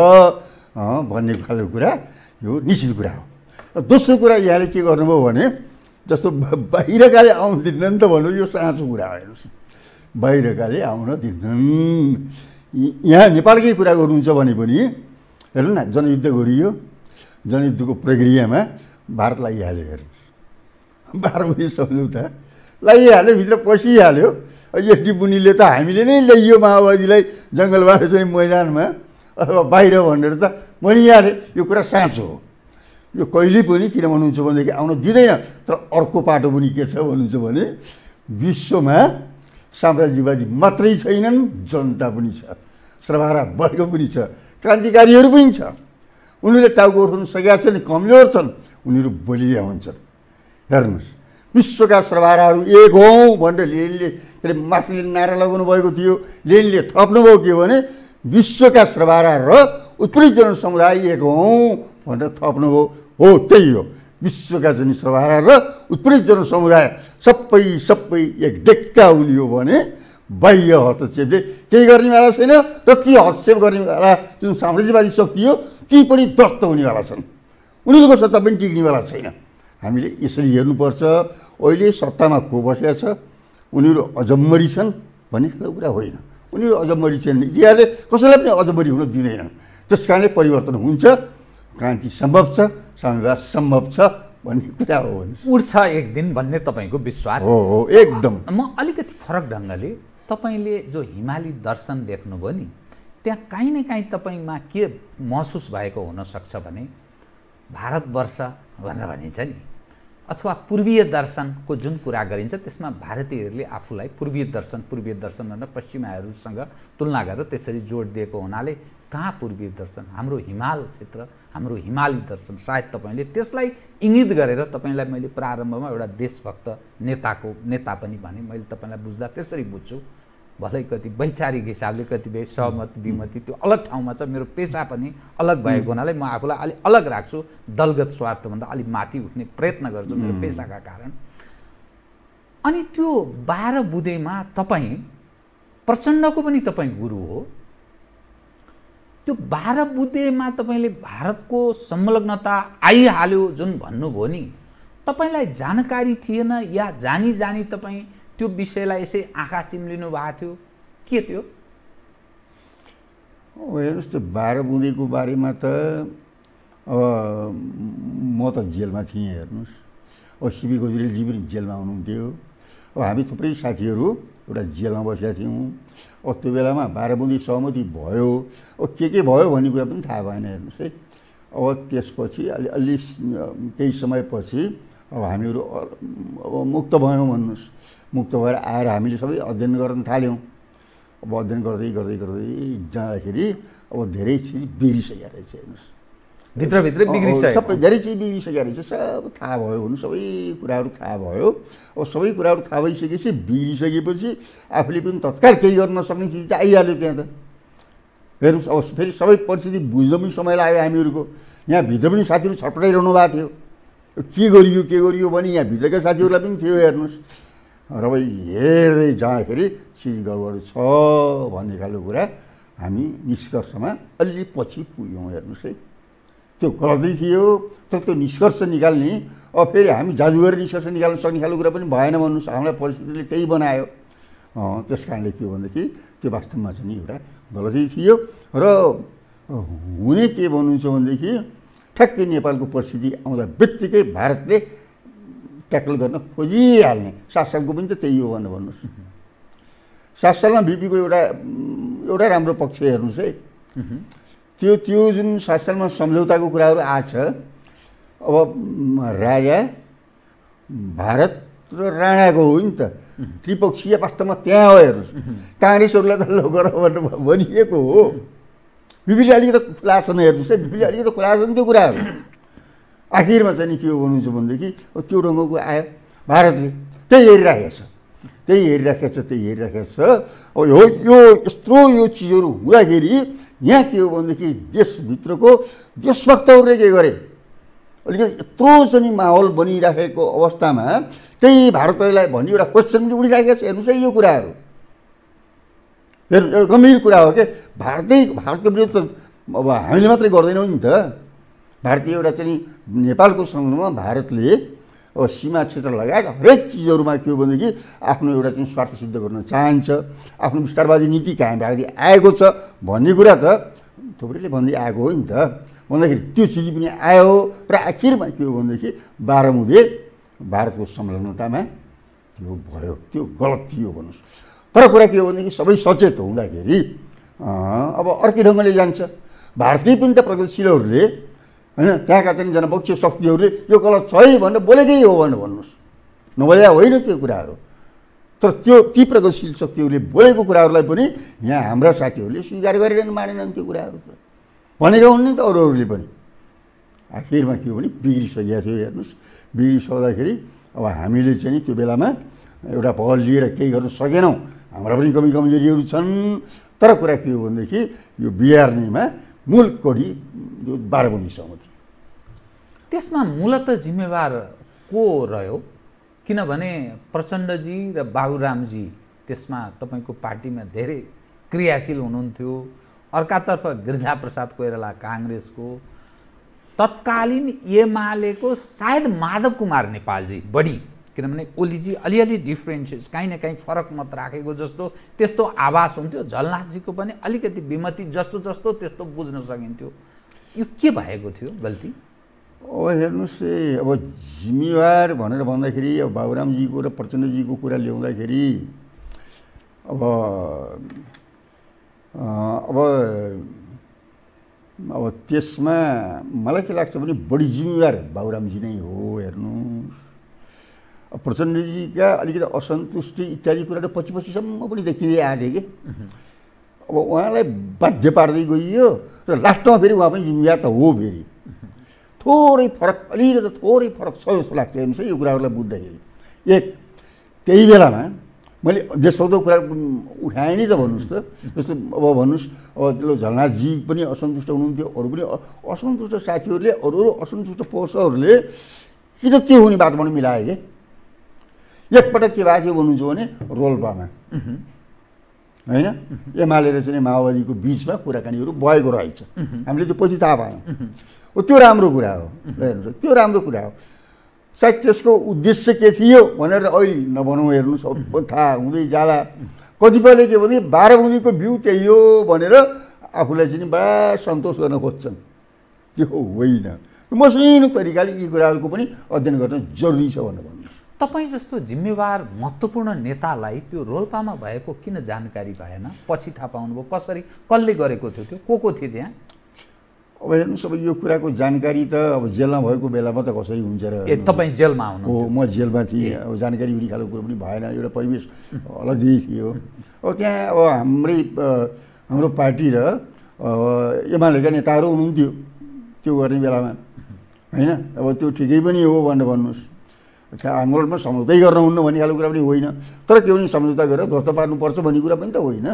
भन्ने खालको कुरा यो निश्चित कुरा हो दोस्रो कुरा यहाँले के गर्नुभयो भने जस्तो बाहिरकाले आउनु दिन्नन् त भन्नु यो साँचो कुरा हो हेर्नुहोस् बाहिरकाले आउन दिन्नन्। य- यहाँ नेपालकै कुरा गर्नुहुन्छ भने पनि हेर्नु न जनयुद्ध गरियो। जनयुद्धको प्रक्रियामा भारत लगाइहाल्यो हेर्नुहोस् बाह्र बजी सम्झौता। लगाइहाल्यो भित्र पसिहाल्यो। एसडी बुनीले त हामीले नै ल्याइयो माओवादीलाई जङ्गलबाट चाहिँ मैदानमा। अथवा बाहिर भनेर त भनिहाले यो कुरा साँचो हो। यो कहिले पनि किन भन्नुहुन्छ भनेदेखि आउन दिँदैन। तर अर्को पाटो पनि के छ भन्नुहुन्छ भने विश्वमा साम्राज्यवादी मात्रै छैनन् जनता पनि छ सर्वहारा वर्ग पनि छ क्रान्तिकारीहरू पनि छ। उनीहरूले टाउको उठाउनु सकेका छन् कमजोर छन् उनीहरू बलिया हुन्छन्। हेर्नुहोस् विश्वका सर्वहाराहरू एक हौँ भनेर लेनले के अरे नारा लगाउनु भएको थियो लेनले थप्नुभयो के भने विश्वका सर्वहारा र उत्पीडित जनसमुदाय एक हौँ भनेर थप्नुभयो। हो त्यही हो। विश्वका जन सर्वहारा र उत्पीडित जनसमुदाय सबै सबै एक डेक्का हो भने बाह्य हस्तक्षेपले केही गर्नेवाला छैन र ती हस्तक्षेप गर्नेवाला जुन साम्राज्यवादी शक्ति हो ती पनि ध्वस्त हुनेवाला छन्। उनीहरूको सत्ता पनि टिक्नेवाला छैन। हामीले यसरी हेर्नुपर्छ अहिले सत्तामा को बसेका छ? उनीहरू अजम्मरी छन् भन्ने खालको कुरा होइन। उनीहरू अजम्मरी छन् इतिहासले कसैलाई पनि अजम्मरी हुन दिँदैन त्यस कारणले परिवर्तन हुन्छ। क्रान्ति सम्भव छ साम्यवाद सम्भव छ भन्ने कुरा हो उड्छ एक दिन भन्ने तपाईँको विश्वास। हो हो एकदम। म अलिकति फरक ढङ्गले तपाईँले जो हिमाली दर्शन देख्नुभयो नि त्यहाँ काहीँ न काहीँ तपाईँमा के महसुस भएको हुनसक्छ भने भारतवर्ष भनेर भनिन्छ नि अथवा पूर्वीय दर्शनको जुन कुरा गरिन्छ त्यसमा भारतीयहरूले आफूलाई पूर्वीय दर्शन पूर्वीय दर्शन भनेर पश्चिमाहरूसँग तुलना गरेर त्यसरी जोड दिएको हुनाले कहाँ पूर्वीय दर्शन? हाम्रो हिमाल क्षेत्र हाम्रो हिमाली दर्शन। सायद तपाईँले त्यसलाई इङ्गित गरेर तपाईँलाई मैले प्रारम्भमा एउटा देशभक्त नेताको नेता पनि भने। मैले तपाईँलाई बुझ्दा त्यसरी बुझ्छु। भलै कति वैचारिक हिसाबले कतिपय सहमत विमति त्यो अलग ठाउँमा छ। मेरो पेसा पनि अलग भएको हुनाले म आफूलाई अलिक अलग राख्छु। दलगत स्वार्थभन्दा अलिक माथि उठ्ने प्रयत्न गर्छु मेरो पेसाका कारण। अनि त्यो बाह्र बुधेमा तपाईँ प्रचण्डको पनि तपाईँ गुरु हो। त्यो बाह्र बुधेमा तपाईँले भारतको संलग्नता आइहाल्यो जुन भन्नुभयो नि तपाईँलाई जानकारी थिएन या जानी जानी तपाईँ त्यो विषयलाई यसै आँखा चिम्लिनु भएको थियो? के थियो हेर्नुहोस् त्यो बाह्र बुँदेको बारेमा त अब म त जेलमा थिएँ हेर्नुहोस्। अब सिबी गजरेलजी पनि जेलमा हुनुहुन्थ्यो। अब हामी थुप्रै साथीहरू एउटा जेलमा बसेका थियौँ। त्यो बेलामा बाह्र बुँदी सहमति भयो। अब के के भयो भन्ने कुरा पनि थाहा भएन हेर्नुहोस् है। अब त्यसपछि अलि अलि केही समयपछि अब हामीहरू अब मुक्त भयौँ भन्नुहोस्। मुक्त भएर आएर हामीले सबै अध्ययन गर्न थाल्यौँ। अब अध्ययन गर्दै गर्दै गर्दै जाँदाखेरि अब धेरै चिज बिग्रिसकेको रहेछ हेर्नुहोस्। भित्रभित्रै बिग्रिसक्यो सबै धेरै चिज बिग्रिसकेको रहेछ। सब थाहा भयो भन्नु सबै कुराहरू थाहा भयो। अब सबै कुराहरू थाहा भइसकेपछि बिग्रिसकेपछि आफूले पनि तत्काल केही गर्न नसक्ने चिज त आइहाल्यो त्यहाँ त। हेर्नुहोस् अब फेरि सबै परिस्थिति बुझ्न पनि समय लाग्यो हामीहरूको। यहाँभित्र पनि साथीहरू छटपटाइरहनु भएको थियो। के गरियो के गरियो भने यहाँभित्रका साथीहरूलाई पनि थियो हेर्नुहोस्। र हेर्दै जाँदाखेरि चिज गडबड छ भन्ने खालको कुरा हामी निष्कर्षमा अलि पछि पुग्यौँ हेर्नुहोस् है। त्यो गलतै थियो तर त्यो निष्कर्ष निकाल्ने। अब फेरि हामी जादु गरेर निष्कर्ष निकाल्न सक्ने खालको कुरा पनि भएन भन्नुहोस्। हामीलाई परिस्थितिले त्यही बनायो। त्यस कारणले के हो भनेदेखि त्यो वास्तवमा चाहिँ एउटा गलतै थियो। र हुने के भन्नुहुन्छ भनेदेखि ठ्याक्कै नेपालको परिस्थिति आउँदा बित्तिकै भारतले ट्याकल गर्न खोजिहाल्ने। सात सालको पनि त त्यही हो भनेर भन्नुहोस्। सात सालमा बिपीको एउटा एउटा राम्रो पक्ष हेर्नुहोस् है। त्यो त्यो जुन सालमा सम्झौताको कुराहरू आछ अब राजा भारत र राणाको हो नि त। त्रिपक्षीय वास्तवमा त्यहाँ हो हेर्नुहोस्। काङ्ग्रेसहरूलाई त लोगर भनिएको हो। बिपीले अलिकति खुला छन् हेर्नुहोस् है बिपीले अलिकति खुला छन् त्यो कुराहरू। आखिरमा चाहिँ नि के भन्नुहुन्छ भनेदेखि त्यो ढङ्गको आयो भारतले। त्यही हेरिराखेको छ। त्यही हेरिराखेको छ त्यही हेरिराखेको छ। अब यो यत्रो यो चिजहरू हुँदाखेरि यहाँ के हो भनेदेखि देशभित्रको देशभक्तहरूले के गरे? अलिकति यत्रो चाहिँ माहौल बनिराखेको अवस्थामा त्यही भारतलाई भन्ने एउटा क्वेसन पनि उठिराखेको छ। हेर्नुहोस् है यो कुराहरू। हेर्नु एउटा गम्भीर कुरा हो क्या भारतै भारतको विरुद्ध अब हामीले मात्रै गर्दैनौँ नि त। भारतीय एउटा चाहिँ नेपालको सङ्घमा भारतले सीमा क्षेत्र लगायत हरेक चिजहरूमा के हो भनेदेखि आफ्नो एउटा चाहिँ स्वार्थ सिद्ध गर्न चाहन्छ आफ्नो विस्तारवादी नीति कायम राख्दै आएको छ भन्ने कुरा त थुप्रैले भन्दै आएको हो नि त। भन्दाखेरि त्यो चिज पनि आयो र आखिरमा के हो भनेदेखि बाह्र मुदे भारतको संलग्नतामा त्यो भयो त्यो गलत थियो भन्नुहोस्। तर कुरा के हो भनेदेखि सबै सचेत हुँदाखेरि अब अर्कै ढङ्गले जान्छ। भारतकै पनि त प्रगतिशीलहरूले होइन? त्यहाँका चाहिँ जनपक्षीय शक्तिहरूले यो गलत छ है भनेर बोलेकै हो भनेर भन्नुहोस्। नबोले होइन त्यो कुराहरू। तर त्यो ती प्रगतिशील शक्तिहरूले बोलेको कुराहरूलाई पनि यहाँ हाम्रा साथीहरूले स्वीकार गरेनन् मानेनन् त्यो कुराहरू त। भनेका हुन् नि त अरूहरूले पनि। आखिरमा के हो भने बिग्रिसकेको थियो हेर्नुहोस्। बिग्रिसक्दाखेरि अब हामीले चाहिँ त्यो बेलामा एउटा पहल लिएर केही गर्न सकेनौँ। हाम्रा पनि कमी कमजोरीहरू छन्। तर कुरा के हो भनेदेखि यो बिहार्नेमा मूल कडी यो सहमति त्यसमा मूलत जिम्मेवार को रह्यो? किनभने प्रचण्डजी र बाबुरामजी त्यसमा तपाईँको पार्टीमा धेरै क्रियाशील हुनुहुन्थ्यो। अर्कातर्फ गिरिजाप्रसाद कोइराला काङ्ग्रेसको तत्कालीन एमालेको सायद माधव कुमार नेपालजी बढी किनभने ओलीजी अलिअलि डिफ्रेन्सिएस काहीँ न काहीँ फरक मत राखेको जस्तो त्यस्तो आवाज हुन्थ्यो। झलनाथजीको पनि अलिकति विमति जस्तो जस्तो त्यस्तो बुझ्न सकिन्थ्यो। यो के भएको थियो गल्ती? अब हेर्नुहोस् अब जिम्मेवार भनेर भन्दाखेरि अब बाबुरामजीको र प्रचण्डजीको कुरा ल्याउँदाखेरि अब अब अब त्यसमा मलाई के लाग्छ भने बढी जिम्मेवार बाबुरामजी नै हो हेर्नुहोस्। प्रचण्डजीका अलिकति असन्तुष्टि इत्यादि कुराहरू पछि पछिसम्म पनि देखिँदै आएको थियो कि अब उहाँलाई बाध्य पार्दै गइयो र लास्टमा फेरि उहाँ पनि जिम्मेवार त हो फेरि थोरै फरक अलिकति थोरै फरक छ जस्तो लाग्छ हेर्नुहोस् है यो कुराहरूलाई बुझ्दाखेरि एक त्यही बेलामा मैले देशभक्तको कुरा उठाएँ नि त भन्नुहोस् त जस्तो अब भन्नुहोस् अब त्यो झलनाथजी पनि असन्तुष्ट हुनुहुन्थ्यो अरू पनि असन्तुष्ट साथीहरूले अरू अरू असन्तुष्ट पक्षहरूले किन त्यो हुने पनि मिलाए कि एकपटक के थियो भन्नुहुन्छ भने रोल्पामा होइन? एमाले र चाहिँ माओवादीको बिचमा कुराकानीहरू भएको रहेछ। हामीले त्यो पछि थाहा पायौँ। हो त्यो राम्रो कुरा हो। हेर्नुहोस् त्यो राम्रो कुरा हो। सायद त्यसको उद्देश्य के थियो भनेर अहिले नभनौँ हेर्नुहोस् अब थाहा हुँदै जाला। कतिपयले के भने बाह्रबुदीको भ्यू त्यही हो भनेर आफूलाई चाहिँ बडा सन्तोष गर्न खोज्छन्। त्यो होइन। मसिनो तरिकाले यी कुराहरूको पनि अध्ययन गर्न जरुरी छ भनेर भन्नुहोस् तपाईँ जस्तो जिम्मेवार महत्त्वपूर्ण नेतालाई त्यो रोल्पामा भएको किन जानकारी भएन? पछि थाहा पाउनुभयो। कसरी कसले गरेको थियो त्यो? को को थिए त्यहाँ? अब हेर्नुहोस् अब यो कुराको जानकारी त अब जेलमा भएको बेलामा त कसरी हुन्छ र ए तपाईँ जेलमा आउनु हो म जेलमा थिएँ। अब जानकारी हुने खालको कुरो पनि भएन। एउटा परिवेश अलग्गै थियो। अब त्यहाँ अब हाम्रै हाम्रो पार्टी र एमालेका नेताहरू हुनुहुन्थ्यो त्यो गर्ने बेलामा। होइन? अब त्यो ठिकै पनि हो भनेर भन्नुहोस्। आन्दोलनमा सम्झौतै गर्नुहुन्न भन्ने खालको कुरा पनि होइन। तर त्यो पनि सम्झौता गरेर ध्वस्त पार्नुपर्छ भन्ने कुरा पनि त होइन।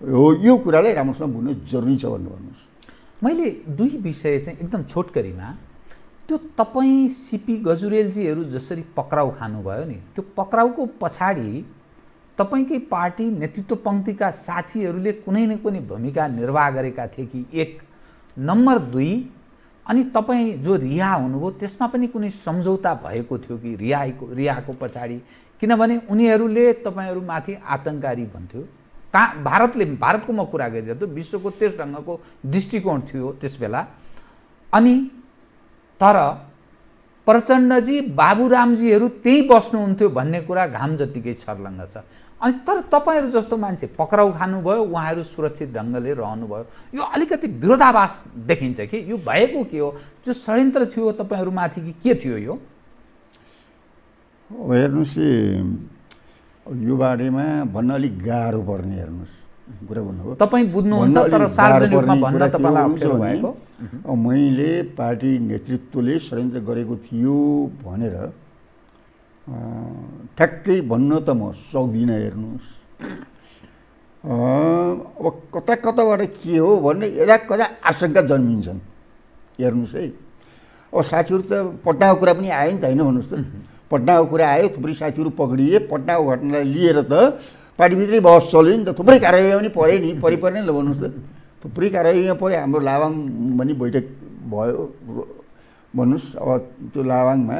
हो यो कुरालाई राम्रोसँग बुझ्नु जरुरी छ भनेर भन्नुहोस्। मैले दुई विषय चाहिँ एकदम छोटकरीमा त्यो तपाईँ सिपी गजुरेलजीहरू जसरी पक्राउ खानुभयो नि त्यो पक्राउको पछाडि तपाईँकै पार्टी नेतृत्व पङ्क्तिका साथीहरूले कुनै न कुनै भूमिका निर्वाह गरेका थिए कि? एक। नम्बर दुई अनि तपाईँ जो रिहा हुनुभयो त्यसमा पनि कुनै सम्झौता भएको थियो कि रिहाको रिहाको पछाडि? किनभने उनीहरूले तपाईँहरूमाथि आतङ्ककारी भन्थ्यो। कहाँ भारतले भारतको म कुरा गरिरहेको विश्वको त्यस ढङ्गको दृष्टिकोण थियो त्यस बेला अनि तर प्रचण्डजी बाबुरामजीहरू त्यहीँ बस्नुहुन्थ्यो भन्ने कुरा घाम जत्तिकै छर्लङ्ग छ। अनि तर तपाईँहरू जस्तो मान्छे पक्राउ खानुभयो उहाँहरू सुरक्षित ढङ्गले रहनुभयो। यो अलिकति विरोधाभास देखिन्छ कि? यो भएको के हो? त्यो षड्यन्त्र थियो तपाईँहरूमाथि कि के थियो यो? हेर्नुहोस् यो बारेमा भन्न अलिक गाह्रो पर्ने हेर्नुहोस् कुरा भन्नुभयो तपाईँ बुझ्नुहुन्छ तर मैले पार्टी नेतृत्वले षड्यन्त्र गरेको थियो भनेर ठ्याक्कै भन्न त म सक्दिनँ हेर्नुहोस्। अब कता कताबाट के हो भन्ने यदा कदा आशंका जन्मिन्छन्। हेर्नुहोस् है। अब साथीहरू त पटनाको कुरा पनि आयो नि त होइन भन्नुहोस् त। पटनाको कुरा आयो थुप्रै साथीहरू पक्रिए पटनाको घटनालाई लिएर त पार्टीभित्रै बहस चल्यो नि त। थुप्रै कारवाहीमा पनि पऱ्यो नि परि पर्ने ल भन्नुहोस् त। थुप्रै कारवाहीमा पऱ्यो हाम्रो लावाङ पनि बैठक भयो भन्नुहोस्। अब त्यो लावाङमा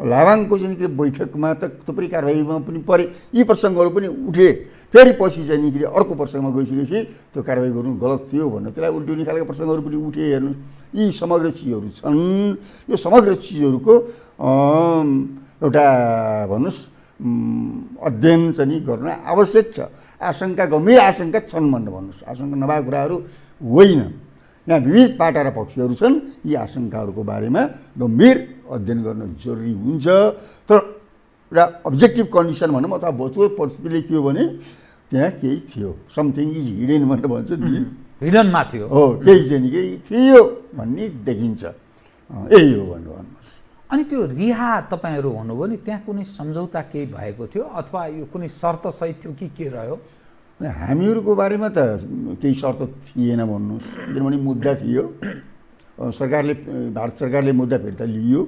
लावाङको चाहिँ के बैठकमा त थुप्रै कारवाहीमा पनि परे यी प्रसङ्गहरू पनि उठे। फेरि पछि चाहिँ के अरे अर्को प्रसङ्गमा गइसकेपछि त्यो कारवाही गर्नु गलत थियो भन्ने त्यसलाई उल्टिउने खालको प्रसङ्गहरू पनि उठे हेर्नु यी समग्र चिजहरू छन्। यो समग्र चिजहरूको एउटा भन्नुहोस् अध्ययन चाहिँ गर्न आवश्यक छ। आशंका गम्भीर आशंका छन् भनेर भन्नुहोस्। आशंका नभएको कुराहरू होइन। यहाँ विविध पाटा र पक्षहरू छन् यी आशङ्काहरूको बारेमा गम्भीर अध्ययन गर्न जरुरी हुन्छ। तर एउटा अब्जेक्टिभ कन्डिसन भनौँ अथवा भोचुवल परिस्थितिले के हो भने त्यहाँ केही थियो। समथिङ इज हिडेन भनेर भन्छ नि। हिडनमा थियो। हो केही चाहिँ नि केही थियो भन्ने देखिन्छ। यही हो भनेर भन्नुहोस्। अनि त्यो रिहा तपाईँहरू हुनुभयो नि त्यहाँ कुनै सम्झौता केही भएको थियो अथवा यो कुनै शर्त सहित थियो कि के रह्यो? हामीहरूको बारेमा त केही शर्त थिएन भन्नुहोस्। किनभने मुद्दा थियो। सरकारले भारत सरकारले मुद्दा फिर्ता लियो।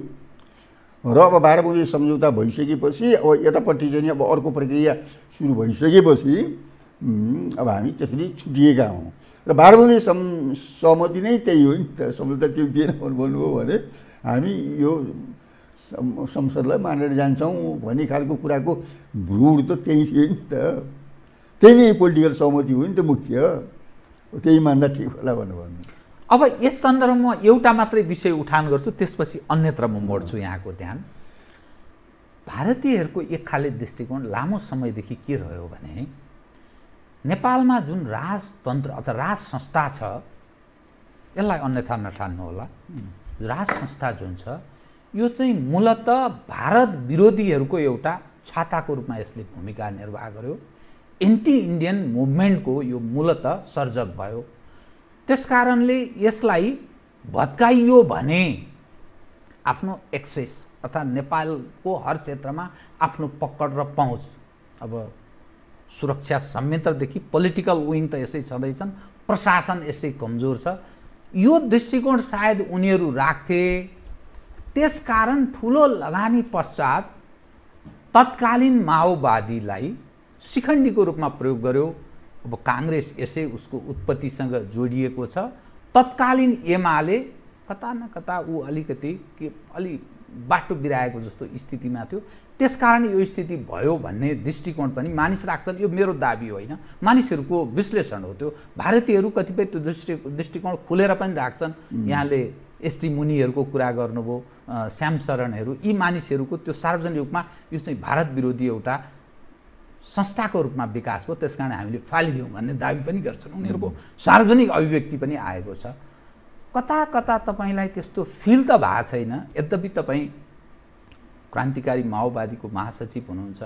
र अब बाह्र बुझे सम्झौता भइसकेपछि अब यतापट्टि चाहिँ अब अर्को प्रक्रिया सुरु भइसकेपछि अब हामी त्यसरी छुटिएका हौँ। र बाह्र बुझे सम् सहमति नै त्यही हो नि त। सम्झौता त्यो दिएन भन्नु भन्नुभयो भने हामी यो संसदलाई मानेर जान्छौँ भन्ने खालको कुराको भ्रूण त त्यही थियो नि त। त्यही नै पोलिटिकल सहमति हो नि त मुख्य। त्यही मान्दा ठिक होला भनेर भन्नु। अब यस सन्दर्भमा एउटा मात्रै विषय उठान गर्छु त्यसपछि अन्यत्र म मोड्छु यहाँको ध्यान। भारतीयहरूको एक खाले दृष्टिकोण लामो समयदेखि के रह्यो भने नेपालमा जुन राजतन्त्र अथवा राज संस्था छ यसलाई अन्यथा नठान्नु होला। राज संस्था जुन छ यो चाहिँ मूलत भारत विरोधीहरूको एउटा छाताको रूपमा यसले भूमिका निर्वाह गर्यो। एन्टी इन्डियन मुभमेन्टको यो मूलत सर्जक भयो। त्यस कारणले यसलाई भत्काइयो भने आफ्नो एक्सेस अर्थात् नेपालको हर क्षेत्रमा आफ्नो पकड र पहुँच अब सुरक्षा संयन्त्रदेखि पोलिटिकल विङ त यसै छँदैछन् प्रशासन यसै कमजोर छ। यो दृष्टिकोण सायद उनीहरू राख्थे। त्यसकारण ठुलो लगानी पश्चात तत्कालीन माओवादीलाई शिखण्डीको रूपमा प्रयोग गर्यो। अब काङ्ग्रेस यसै उसको उत्पत्तिसँग जोडिएको छ। तत्कालीन एमाले कता न कता ऊ अलिकति के अलि बाटो बिराएको जस्तो स्थितिमा थियो। त्यसकारण यो स्थिति भयो भन्ने दृष्टिकोण पनि मानिस राख्छन्। यो मेरो दाबी होइन। मानिसहरूको विश्लेषण हो त्यो। भारतीयहरू कतिपय त्यो दृष्टि दृष्टिकोण खुलेर पनि राख्छन्। यहाँले एसटी मुनिहरूको कुरा गर्नुभयो श्याम शरणहरू यी मानिसहरूको त्यो सार्वजनिक रूपमा यो चाहिँ भारत विरोधी एउटा संस्थाको रूपमा विकास भयो त्यस कारण हामीले फालिदिउँ भन्ने दाबी पनि गर्छन्। उनीहरूको सार्वजनिक अभिव्यक्ति पनि आएको छ। कता कता तपाईँलाई त्यस्तो फिल त भएको छैन? यद्यपि तपाईँ क्रान्तिकारी माओवादीको महासचिव हुनुहुन्छ।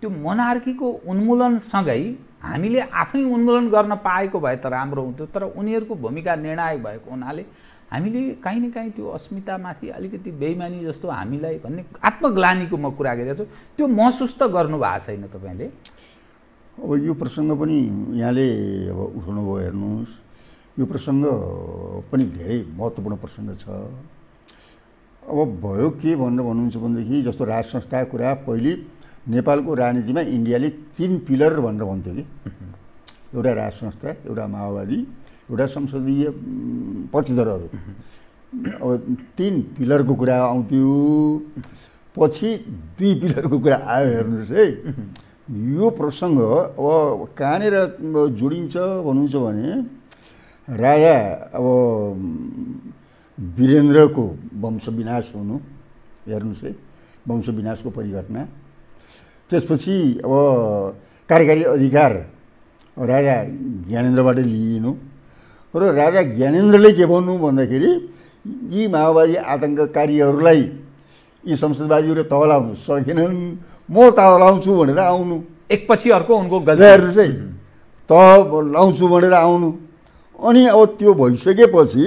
त्यो मोनार्कीको उन्मूलनसँगै हामीले आफै उन्मूलन गर्न पाएको भए त राम्रो हुन्थ्यो तर उनीहरूको भूमिका निर्णायक भएको हुनाले हामीले काहीँ न काहीँ त्यो अस्मितामाथि अलिकति बेइमानी जस्तो हामीलाई भन्ने आत्मग्लानीको म कुरा गरिरहेको छु। त्यो महसुस त गर्नु भएको छैन तपाईँले? अब यो प्रसङ्ग पनि यहाँले अब उठाउनु भयो हेर्नुहोस्। यो प्रसङ्ग पनि धेरै महत्त्वपूर्ण प्रसङ्ग छ। अब भयो के भनेर भन्नुहुन्छ भनेदेखि जस्तो राज संस्थाको कुरा पहिले नेपालको राजनीतिमा इन्डियाले तिन पिलर भनेर भन्थ्यो कि। एउटा राज संस्था एउटा माओवादी एउटा संसदीय पक्षधरहरू। अब तिन पिलरको कुरा आउँथ्यो। पछि दुई पिलरको कुरा आयो हेर्नुहोस् है। यो प्रसङ्ग अब कहाँनिर जोडिन्छ भन्नुहुन्छ भने राजा अब वीरेन्द्रको वंश विनाश हुनु हेर्नुहोस् है वंश विनाशको परिघटना। त्यसपछि अब कार्यकारी अधिकार राजा ज्ञानेन्द्रबाट लिइनु। र राजा ज्ञानेन्द्रले के भन्नु भन्दाखेरि यी माओवादी आतङ्ककारीहरूलाई यी संसदवादीहरू तलाउनु सकेनन् म तलाउँछु भनेर आउनु। एकपछि अर्को उनको हेर्नुहोस् है त लाउँछु भनेर आउनु। अनि अब त्यो भइसकेपछि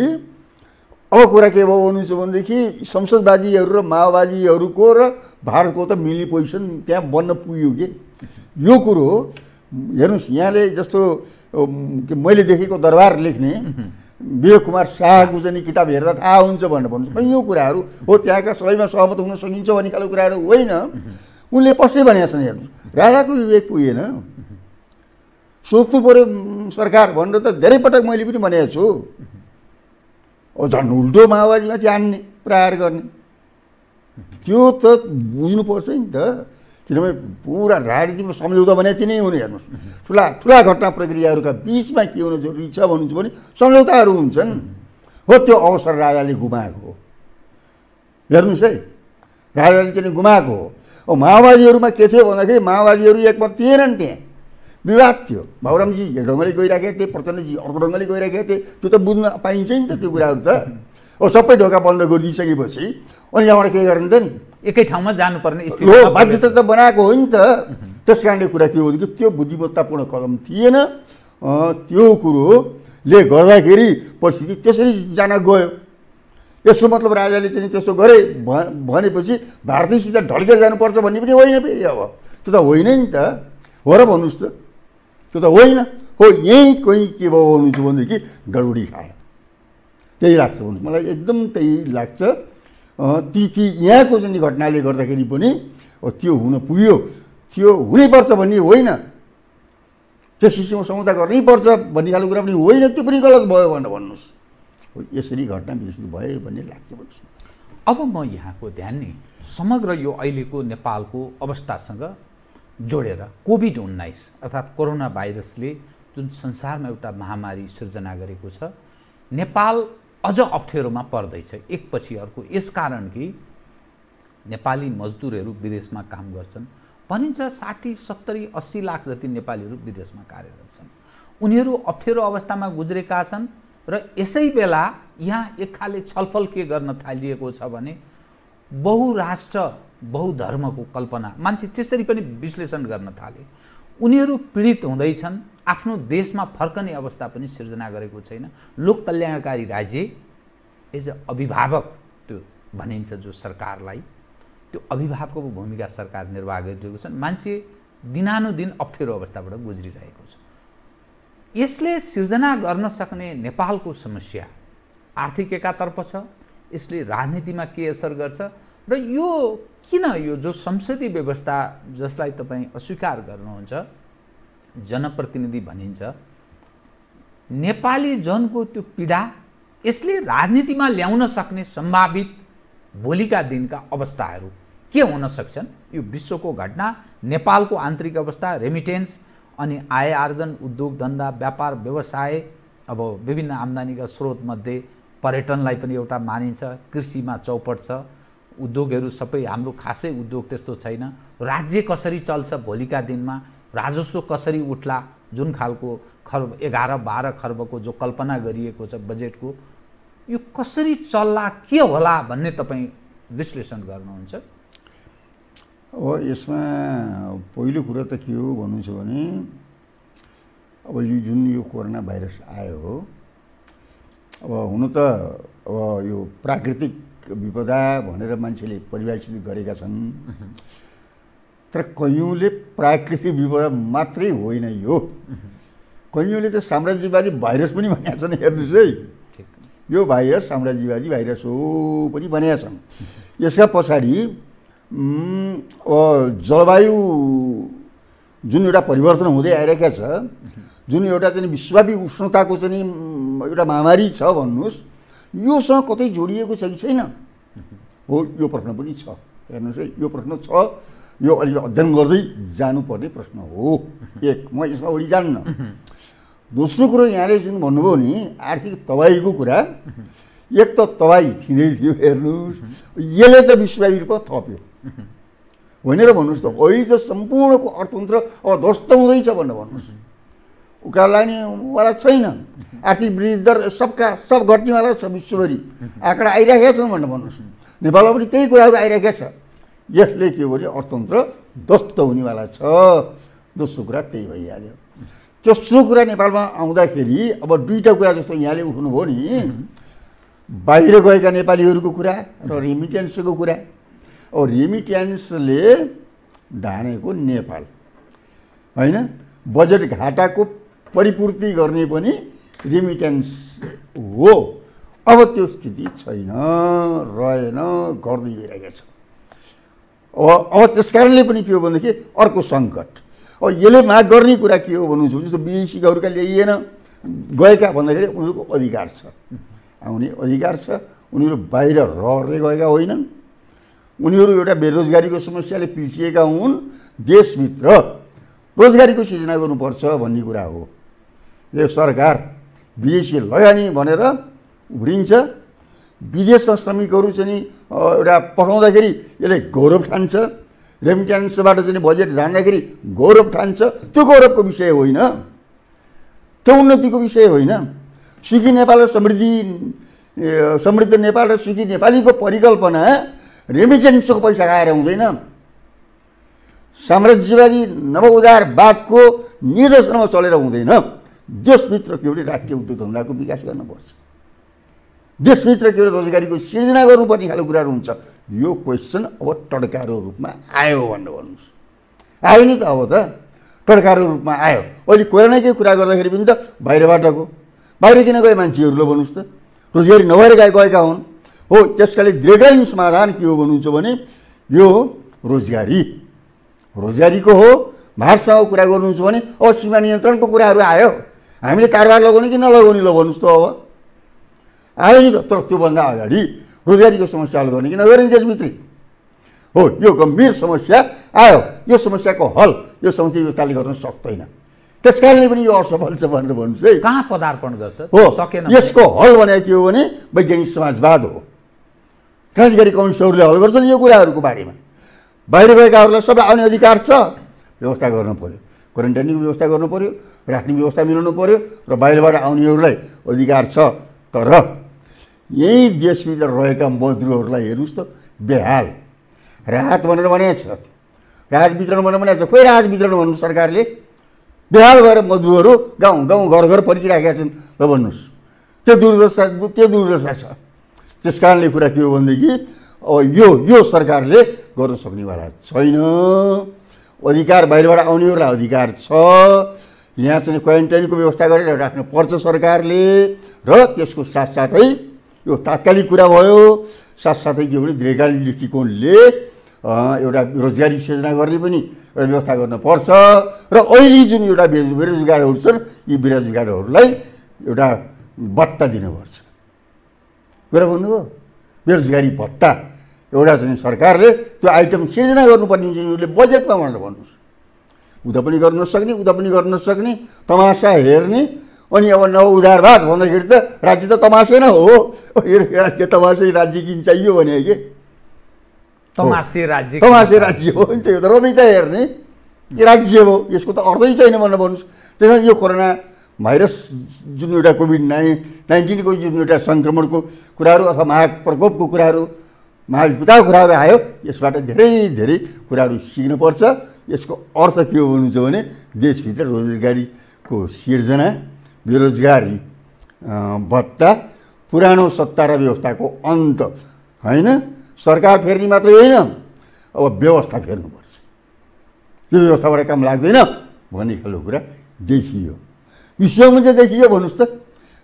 अब कुरा के भयो भन्नुहुन्छ भनेदेखि संसदवादीहरू र माओवादीहरूको र भारतको त मिल्ने पोजिसन त्यहाँ बन्न पुग्यो कि? यो कुरो हेर्नुहोस् यहाँले जस्तो मैले देखेको दरबार लेख्ने विवेक कुमार शाहको चाहिँ किताब हेर्दा थाहा हुन्छ भनेर भन्नुहोस्। यो कुराहरू हो त्यहाँका सबैमा सहमत हुन सकिन्छ भन्ने खालको कुराहरू होइन। उनले पस्दै भनेका छन् हेर्नुहोस्। राजाको विवेक पुगेन। सोध्नु पऱ्यो सरकार भनेर त धेरै पटक मैले पनि भनेको छु। झन् उल्टो माओवादीमाथि हान्ने प्रहार गर्ने। त्यो त बुझ्नुपर्छ नि त। किनभने पुरा राजनीतिमा सम्झौता भने यति नै हुने हेर्नुहोस्। ठुला ठुला घटना प्रक्रियाहरूका बिचमा के हुनु जरुरी छ भन्नुहुन्छ भने सम्झौताहरू हुन्छन्। हो त्यो अवसर राजाले गुमाएको हो। हेर्नुहोस् है राजाले चाहिँ गुमाएको हो। अब माओवादीहरूमा के थियो भन्दाखेरि माओवादीहरू एकमत थिएनन् त्यहाँ। विवाद थियो। भाउरामजी एक ढङ्गले गइराखेका थिए प्रचण्डजी अर्को ढङ्गले गइराखेका थिए। त्यो त बुझ्न पाइन्छ नि त त्यो कुराहरू त। अब सबै ढोका बन्द गरिदिइसकेपछि अनि यहाँबाट के गर्ने त नि एकै ठाउँमा जानुपर्ने हो बाध्यता त बनाएको हो नि त। त्यस कारणले कुरा के हो कि त्यो बुद्धिमत्तापूर्ण कदम थिएन। त्यो कुरोले गर्दाखेरि परिस्थिति त्यसरी जान गयो। यसो मतलब राजाले चाहिँ त्यसो गरे भनेपछि भारतीयसित ढल्केर जानुपर्छ भन्ने पनि होइन फेरि अब। त्यो त होइन नि त। हो र भन्नुहोस् त। त्यो त होइन। हो यहीँ कहीँ के भयो भन्नुहुन्छ भनेदेखि गडबडी खायो त्यही लाग्छ भन्नु मलाई एकदम त्यही लाग्छ। ती ती यहाँको चाहिँ घटनाले गर्दाखेरि पनि त्यो हुन पुग्यो। त्यो हुनैपर्छ भन्ने होइन। त्यो सिस्टममा समुदाय गर्नैपर्छ भन्ने खालको कुरा पनि होइन। त्यो पनि गलत भयो भनेर भन्नुहोस्। यसरी घटना विकसित भयो भन्ने लाग्छ भन्नुहोस् अब म यहाँको ध्यान नै समग्र यो अहिलेको नेपालको अवस्थासँग जोडेर कोभिड उन्नाइस अर्थात् कोरोना भाइरसले जुन संसारमा एउटा महामारी सिर्जना गरेको छ नेपाल अझ अप्ठ्यारोमा पर्दैछ। एकपछि अर्को यसकारण कि नेपाली मजदुरहरू विदेशमा काम गर्छन्। भनिन्छ साठी सत्तरी अस्सी लाख जति नेपालीहरू विदेशमा कार्यरत छन्। उनीहरू अप्ठ्यारो अवस्थामा गुज्रेका छन् र यसै बेला यहाँ एक खाले छलफल के गर्न थालिएको छ भने बहुराष्ट्र बहुधर्मको कल्पना। मान्छे त्यसरी पनि विश्लेषण गर्न थाले। उनीहरू पीडित हुँदैछन्। आफ्नो देशमा फर्कने अवस्था पनि सिर्जना गरेको छैन। लोक कल्याणकारी राज्य एज अ अभिभावक त्यो भनिन्छ जो सरकारलाई। त्यो अभिभावकको भूमिका सरकार निर्वाह गरिरहेको छ मान्छे दिनानुदिन अप्ठ्यारो अवस्थाबाट गुज्रिरहेको छ। यसले सिर्जना गर्न सक्ने नेपालको समस्या आर्थिक एकातर्फ छ। यसले राजनीतिमा के असर गर्छ? र यो किन यो जो संसदीय व्यवस्था जसलाई तपाईँ अस्वीकार गर्नुहुन्छ जनप्रतिनिधि भनिन्छ नेपाली जनको त्यो पीडा यसले राजनीतिमा ल्याउन सक्ने सम्भावित भोलिका दिनका अवस्थाहरू के हुन सक्छन्? यो विश्वको घटना नेपालको आन्तरिक अवस्था रेमिटेन्स अनि आय आर्जन उद्योग धन्दा व्यापार व्यवसाय अब विभिन्न आम्दानीका स्रोतमध्ये पर्यटनलाई पनि एउटा मानिन्छ कृषिमा चौपट छ। उद्योगहरू सबै हाम्रो खासै उद्योग त्यस्तो छैन। राज्य कसरी चल्छ भोलिका दिनमा राजस्व कसरी उठ्ला जुन खालको खर्ब एघार बाह्र खर्बको जो कल्पना गरिएको छ बजेटको यो कसरी चल्ला के होला भन्ने तपाईँ विश्लेषण गर्नुहुन्छ? अब यसमा पहिलो कुरा त के हो भन्नुहुन्छ भने अब यो जुन यो कोरोना भाइरस आयो अब हुन त अब यो प्राकृतिक विपदा भनेर मान्छेले परिभाषित गरेका छन्। तर कैयौँले प्राकृतिक विपदा मात्रै होइन यो। कैयौँले त साम्राज्यवादी भाइरस पनि भनेका छन् हेर्नुहोस् है। यो भाइरस साम्राज्यवादी भाइरस हो पनि भनेका छन्। यसका पछाडि जलवायु जुन एउटा परिवर्तन हुँदै आइरहेको छ जुन एउटा चाहिँ विश्वव्यापी उष्णताको चाहिँ एउटा महामारी छ भन्नुहोस् योसँग कतै जोडिएको छ कि छैन? हो यो प्रश्न पनि छ। हेर्नुहोस् है यो प्रश्न छ। यो अलि अध्ययन गर्दै जानुपर्ने प्रश्न हो। एक म यसमा बढी जान्न। दोस्रो कुरो यहाँले जुन भन्नुभयो नि आर्थिक तबाहीको कुरा एक त तबाही थिँदै थियो हेर्नुहोस्। यसले त विश्वव्यापी रूपमा थप्यो। होइन र भन्नुहोस् त अहिले त सम्पूर्णको अर्थतन्त्र अब ध्वस्त हुँदैछ भनेर भन्नुहोस्। उकालो लाग्नेवाला छैन। आर्थिक वृद्धि दर सबका सब घट्नेवाला छ विश्वभरि। आँकडा आइरहेका छन् भनेर भन्नुहोस् नेपालमा पनि त्यही कुराहरू आइरहेका छ। यसले के भने अर्थतन्त्र ध्वस्त हुनेवाला छ। दोस्रो कुरा त्यही भइहाल्यो। तेस्रो कुरा नेपालमा आउँदाखेरि अब दुईवटा कुरा जस्तो यहाँले उठाउनुभयो नि। बाहिर गएका नेपालीहरूको कुरा र रेमिटेन्सको कुरा। अब रेमिट्यान्सले धानेको नेपाल। होइन? बजेट घाटाको परिपूर्ति गर्ने पनि रेमिट्यान्स हो। अब त्यो स्थिति छैन रहेन गर्दै गइरहेको छ। अब अब त्यस कारणले पनि के हो भनेदेखि अर्को सङ्कट। अब यसले माग गर्ने कुरा के हो भन्नुहुन्छ भने जस्तो विदेशीकाहरूका ल्याइएन। गएका भन्दाखेरि उनीहरूको अधिकार छ। आउने अधिकार छ। उनीहरू बाहिर रहरले गएका होइनन्। उनीहरू एउटा बेरोजगारीको समस्याले पिल्चिएका हुन्। देशभित्र रोजगारीको सिर्जना गर्नुपर्छ भन्ने कुरा हो। यो सरकार विदेशी लगानी भनेर उब्रिन्छ विदेशमा श्रमिकहरू चाहिँ एउटा पठाउँदाखेरि यसले गौरव ठान्छ। रेमिट्यान्सबाट चाहिँ बजेट जाँदाखेरि गौरव ठान्छ। त्यो गौरवको विषय होइन। त्यो उन्नतिको विषय होइन। सुखी नेपाल र समृद्धि समृद्ध नेपाल र सुखी नेपालीको परिकल्पना रेमिटेन्सको पैसा खाएर हुँदैन। साम्राज्यवादी नवउदारवादको निर्देशनमा चलेर हुँदैन। देशभित्र के भने राष्ट्रिय उद्योग धन्दाको विकास गर्नुपर्छ देशभित्र के रोजगारीको सिर्जना गर्नुपर्ने खालको कुराहरू हुन्छ। यो क्वेसन अब टड्कारो रूपमा आयो भनेर भन्नुहोस्। आयो नि त अब त। टड्कारो रूपमा आयो। अहिले कोरोनाकै कुरा गर्दाखेरि पनि त बाहिरबाटको बाहिर किन गए मान्छेहरू ल भन्नुहोस् त? रोजगारी नभएर गए गएका हुन्। हो त्यसकाले दीर्घकालीन समाधान के हो भन्नुहुन्छ भने यो रोजगारी। रोजगारीको हो भारतसँग कुरा गर्नुहुन्छ भने अब सीमा नियन्त्रणको कुराहरू आयो। हामीले कारोबार लगाउने कि नलगाउने ल भन्नुहोस् त अब। आयो नि त तर त्योभन्दा अगाडि रोजगारीको समस्या हल गर्ने कि नगर्ने देशभित्रै हो यो गम्भीर समस्या आयो। यो समस्याको हल यो संसदीय व्यवस्थाले गर्न सक्दैन। त्यस कारणले पनि यो असफल छ भनेर भन्नुहोस् है। कहाँ पदार्पण गर्छ? हो सकेन यसको हल भनेको के हो भने वैज्ञानिक समाजवाद हो। क्रान्तिकारी कम्युनिस्टहरूले हल गर्छन् यो कुराहरूको बारेमा। बाहिर गएकाहरूलाई सबै आउने अधिकार छ। व्यवस्था गर्नु पऱ्यो क्वारेन्टाइनको व्यवस्था गर्नु पऱ्यो राख्ने व्यवस्था मिलाउनु पऱ्यो र बाहिरबाट आउनेहरूलाई अधिकार छ। तर यहीँ देशभित्र रहेका मजदुरहरूलाई हेर्नुहोस् त बेहाल। राहत भनेर भनेको छ राहत वितरण भनेर भनेको छ खोइ राहत वितरण भन्नु सरकारले? बेहाल भएर मजदुरहरू गाउँ गाउँ घर घर पर्खिराखेका छन्। ल भन्नुहोस्। त्यो दुर्दशा त्यो दुर्दशा छ। त्यस कारणले कुरा के हो भनेदेखि अब यो यो सरकारले गर्न सक्नेवाला छैन। अधिकार बाहिरबाट आउनेहरूलाई अधिकार छ। यहाँ चाहिँ क्वारेन्टाइनको व्यवस्था गरेर राख्नु पर्छ सरकारले र त्यसको साथसाथै यो तात्कालिक कुरा भयो। साथसाथै के भने दीर्घकालीन दृष्टिकोणले एउटा रोजगारी सिर्जना गर्ने पनि एउटा व्यवस्था गर्नुपर्छ। र अहिले जुन एउटा बेरोजगारहरू छन् यी बेरोजगारहरूलाई एउटा भत्ता दिनुपर्छ। कुरा भन्नुभयो बेरोजगारी भत्ता। एउटा चाहिँ सरकारले त्यो आइटम सिर्जना गर्नुपर्ने हुन्छ उसले बजेटमा भनेर भन्नुहोस्। उता पनि गर्न नसक्ने उता पनि गर्न नसक्ने तमासा हेर्ने अनि अब नव उधारवाद भन्दाखेरि त राज्य त तमासै नै हो। राज्य तमासै राज्य किन चाहियो भने कि? तमासे राज्य तमासे राज्य हो नि त्यो त रमिता हेर्ने यो राज्य हो यसको त अर्थै छैन भनेर भन्नुहोस्। त्यस यो कोरोना भाइरस जुन एउटा कोभिड नाइन नाइन्टिनको जुन एउटा सङ्क्रमणको कुराहरू अथवा महाप्रकोपको कुराहरू महाविपदाको कुराहरू आयो। यसबाट धेरै धेरै कुराहरू सिक्नुपर्छ। यसको अर्थ के हो भन्नुहुन्छ भने देशभित्र रोजगारीको सिर्जना बेरोजगारी भत्ता पुरानो सत्ता र व्यवस्थाको अन्त होइन? सरकार फेर्ने मात्रै होइन। अब व्यवस्था फेर्नुपर्छ। त्यो व्यवस्थाबाट काम लाग्दैन भन्ने खालको कुरा देखियो। विश्वमा चाहिँ देखियो भन्नुहोस् त।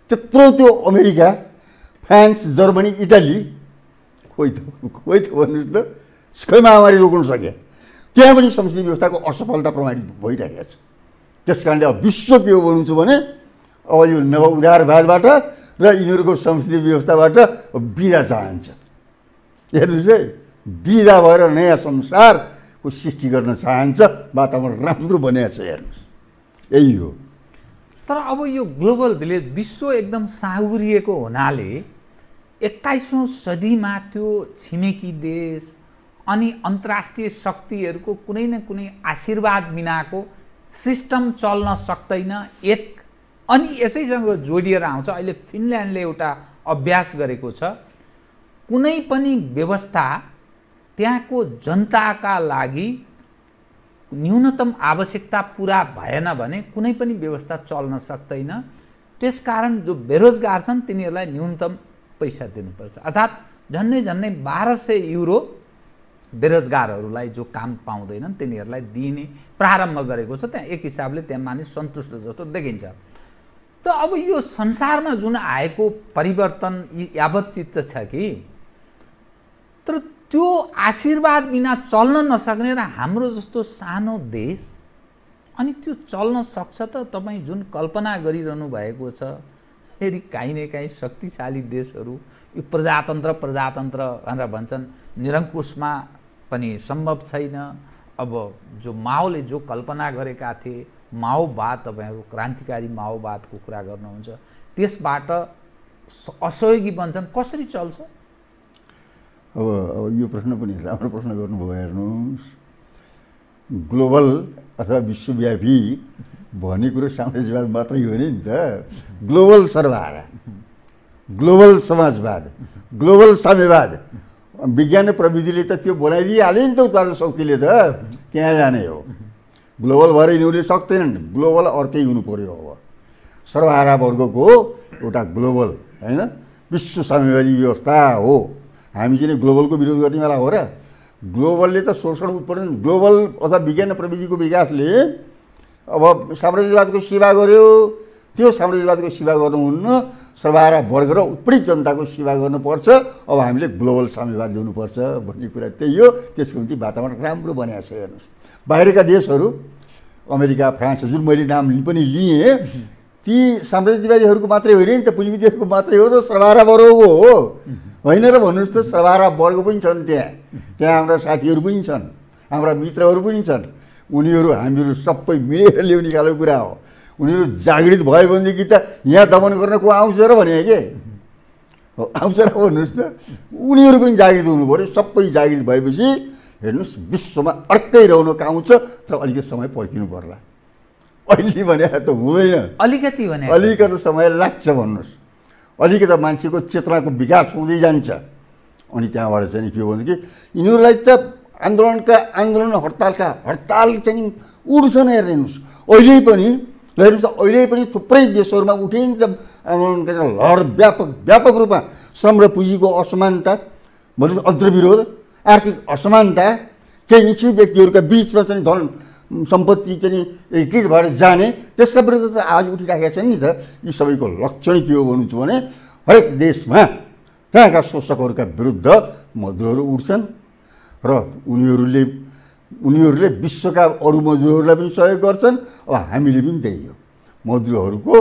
त्यत्रो त्यो अमेरिका फ्रान्स जर्मनी इटाली खोइ त खोइ त भन्नुहोस् त खै महामारी रोक्नु सके त्यहाँ पनि संसदीय व्यवस्थाको असफलता प्रमाणित भइरहेको छ त्यस कारणले अब विश्व के हो भन्नुहुन्छ भने अब यो नव उदारवादबाट र यिनीहरूको संसदीय व्यवस्थाबाट बिदा चाहन्छ हेर्नुहोस् है बिदा भएर नयाँ संसारको सृष्टि गर्न चाहन्छ वातावरण राम्रो बनाएको छ हेर्नुहोस् यही हो तर अब यो ग्लोबल भिलेज विश्व एकदम साहुरिएको हुनाले एक्काइसौँ सदीमा त्यो छिमेकी देश अनि अन्तर्राष्ट्रिय शक्तिहरूको कुनै न कुनै आशीर्वाद बिनाको सिस्टम चल्न सक्दैन एक अनि यसैसँग जोडिएर आउँछ। अहिले फिनल्यान्डले एउटा अभ्यास गरेको छ। कुनै पनि व्यवस्था त्यहाँको जनताका लागि न्यूनतम आवश्यकता पुरा भएन भने कुनै पनि व्यवस्था चल्न सक्दैन। त्यसकारण जो बेरोजगार छन् तिनीहरूलाई न्यूनतम पैसा दिनुपर्छ। अर्थात् झन्डै झन्डै बाह्र सय युरो बेरोजगारहरूलाई जो काम पाउँदैनन् तिनीहरूलाई दिने प्रारम्भ गरेको छ। त्यहाँ एक हिसाबले त्यहाँ मानिस सन्तुष्ट जस्तो देखिन्छ। त अब यो संसारमा जुन आएको परिवर्तन यावत चित्त छ कि तर त्यो आशीर्वाद बिना चल्न नसक्ने र हाम्रो जस्तो सानो देश अनि त्यो चल्न सक्छ त तपाईँ जुन कल्पना गरिरहनु भएको छ फेरि काहीँ न काहीँ शक्तिशाली देशहरू यो प्रजातन्त्र प्रजातन्त्र भनेर भन्छन्। निरङ्कुशमा पनि सम्भव छैन। अब जो माओले जो कल्पना गरेका थिए माओवाद तपाईँहरू क्रान्तिकारी माओवादको कुरा गर्नुहुन्छ त्यसबाट असहयोगी बन्छन्। कसरी चल्छ? अब अब यो प्रश्न पनि राम्रो प्रश्न गर्नुभयो हेर्नुहोस्। ग्लोबल अथवा विश्वव्यापी भन्ने कुरो साम्राज्यवाद मात्रै हो नि त। ग्लोबल सर्वहारा ग्लोबल समाजवाद ग्लोबल साम्यवाद। विज्ञान प्रविधिले त त्यो बनाइदिइहाल्यो नि त उत्पादन शक्तिले त। त्यहाँ जाने हो। ग्लोबल भएर यिनीहरूले सक्दैनन्। ग्लोबल अर्कै हुनु पऱ्यो अब। सर्वहारा वर्गको एउटा ग्लोबल होइन? विश्व साम्यवादी व्यवस्था हो। हामी चाहिँ ग्लोबलको विरोध गर्नेवाला हो र ग्लोबलले त शोषण उत्पादन ग्लोबल अथवा विज्ञान प्रविधिको विकासले अब साम्राज्यवादको सेवा गर्यो। त्यो साम्राज्यवादको सेवा गर्नुहुन्न। सर्वहारा वर्ग र उत्पीडित जनताको सेवा गर्नुपर्छ। अब हामीले ग्लोबल साम्यवाद ल्याउनुपर्छ भन्ने कुरा त्यही हो। त्यसको निम्ति वातावरण राम्रो बनाएको छ हेर्नुहोस्। बाहिरका देशहरू अमेरिका फ्रान्स जुन मैले नाम पनि लिएँ ती साम्राज्यवादीहरूको मात्रै होइन नि त पुँजीविदीहरूको मात्रै हो र सर्वहारा वर्गको हो। होइन र भन्नुहोस् त सर्वहारा वर्ग पनि छन् त्यहाँ। त्यहाँ हाम्रा साथीहरू पनि छन् हाम्रा मित्रहरू पनि छन्। उनीहरू हामीहरू सबै मिलेर ल्याउने खालको कुरा हो। उनीहरू जागृत भयो भनेदेखि त यहाँ दमन गर्न को आउँछ र भने के? आउँछ र भन्नुहोस् त। उनीहरू पनि जागृत हुनु पऱ्यो सबै जागृत भएपछि हेर्नुहोस् विश्वमा अर्कै रौनक आउँछ तर अलिकति समय पर्खिनु पर्ला। अहिले भने त हुँदैन। अलिकति भने अलिकति समय लाग्छ भन्नुहोस्। अलिकति मान्छेको चेतनाको विकास हुँदै जान्छ। अनि त्यहाँबाट चाहिँ के हो भनेदेखि यिनीहरूलाई त आन्दोलनका आन्दोलन हडतालका हडताल चाहिँ उठ्छन् हेर्नुहोस्। अहिले पनि हेर्नुहोस् अहिले पनि थुप्रै देशहरूमा उठिन्छ आन्दोलन गरेर लड व्यापक व्यापक रूपमा। श्रम र पुँजीको असमानता भन्नुहोस् अन्तर्विरोध आर्थिक असमानता केही निश्चित व्यक्तिहरूका बिचमा चाहिँ धन सम्पत्ति चाहिँ एकीकृत भएर जाने त्यसका विरुद्ध त आज उठिराखेका छन् नि त। यी सबैको लक्षण के हो भन्नुहुन्छ भने हरेक देशमा त्यहाँका शोषकहरूका विरुद्ध मजदुरहरू उठ्छन्। र उनीहरूले उनीहरूले विश्वका अरू मजदुरहरूलाई पनि सहयोग गर्छन्। अब हामीले पनि त्यही हो। मजदुरहरूको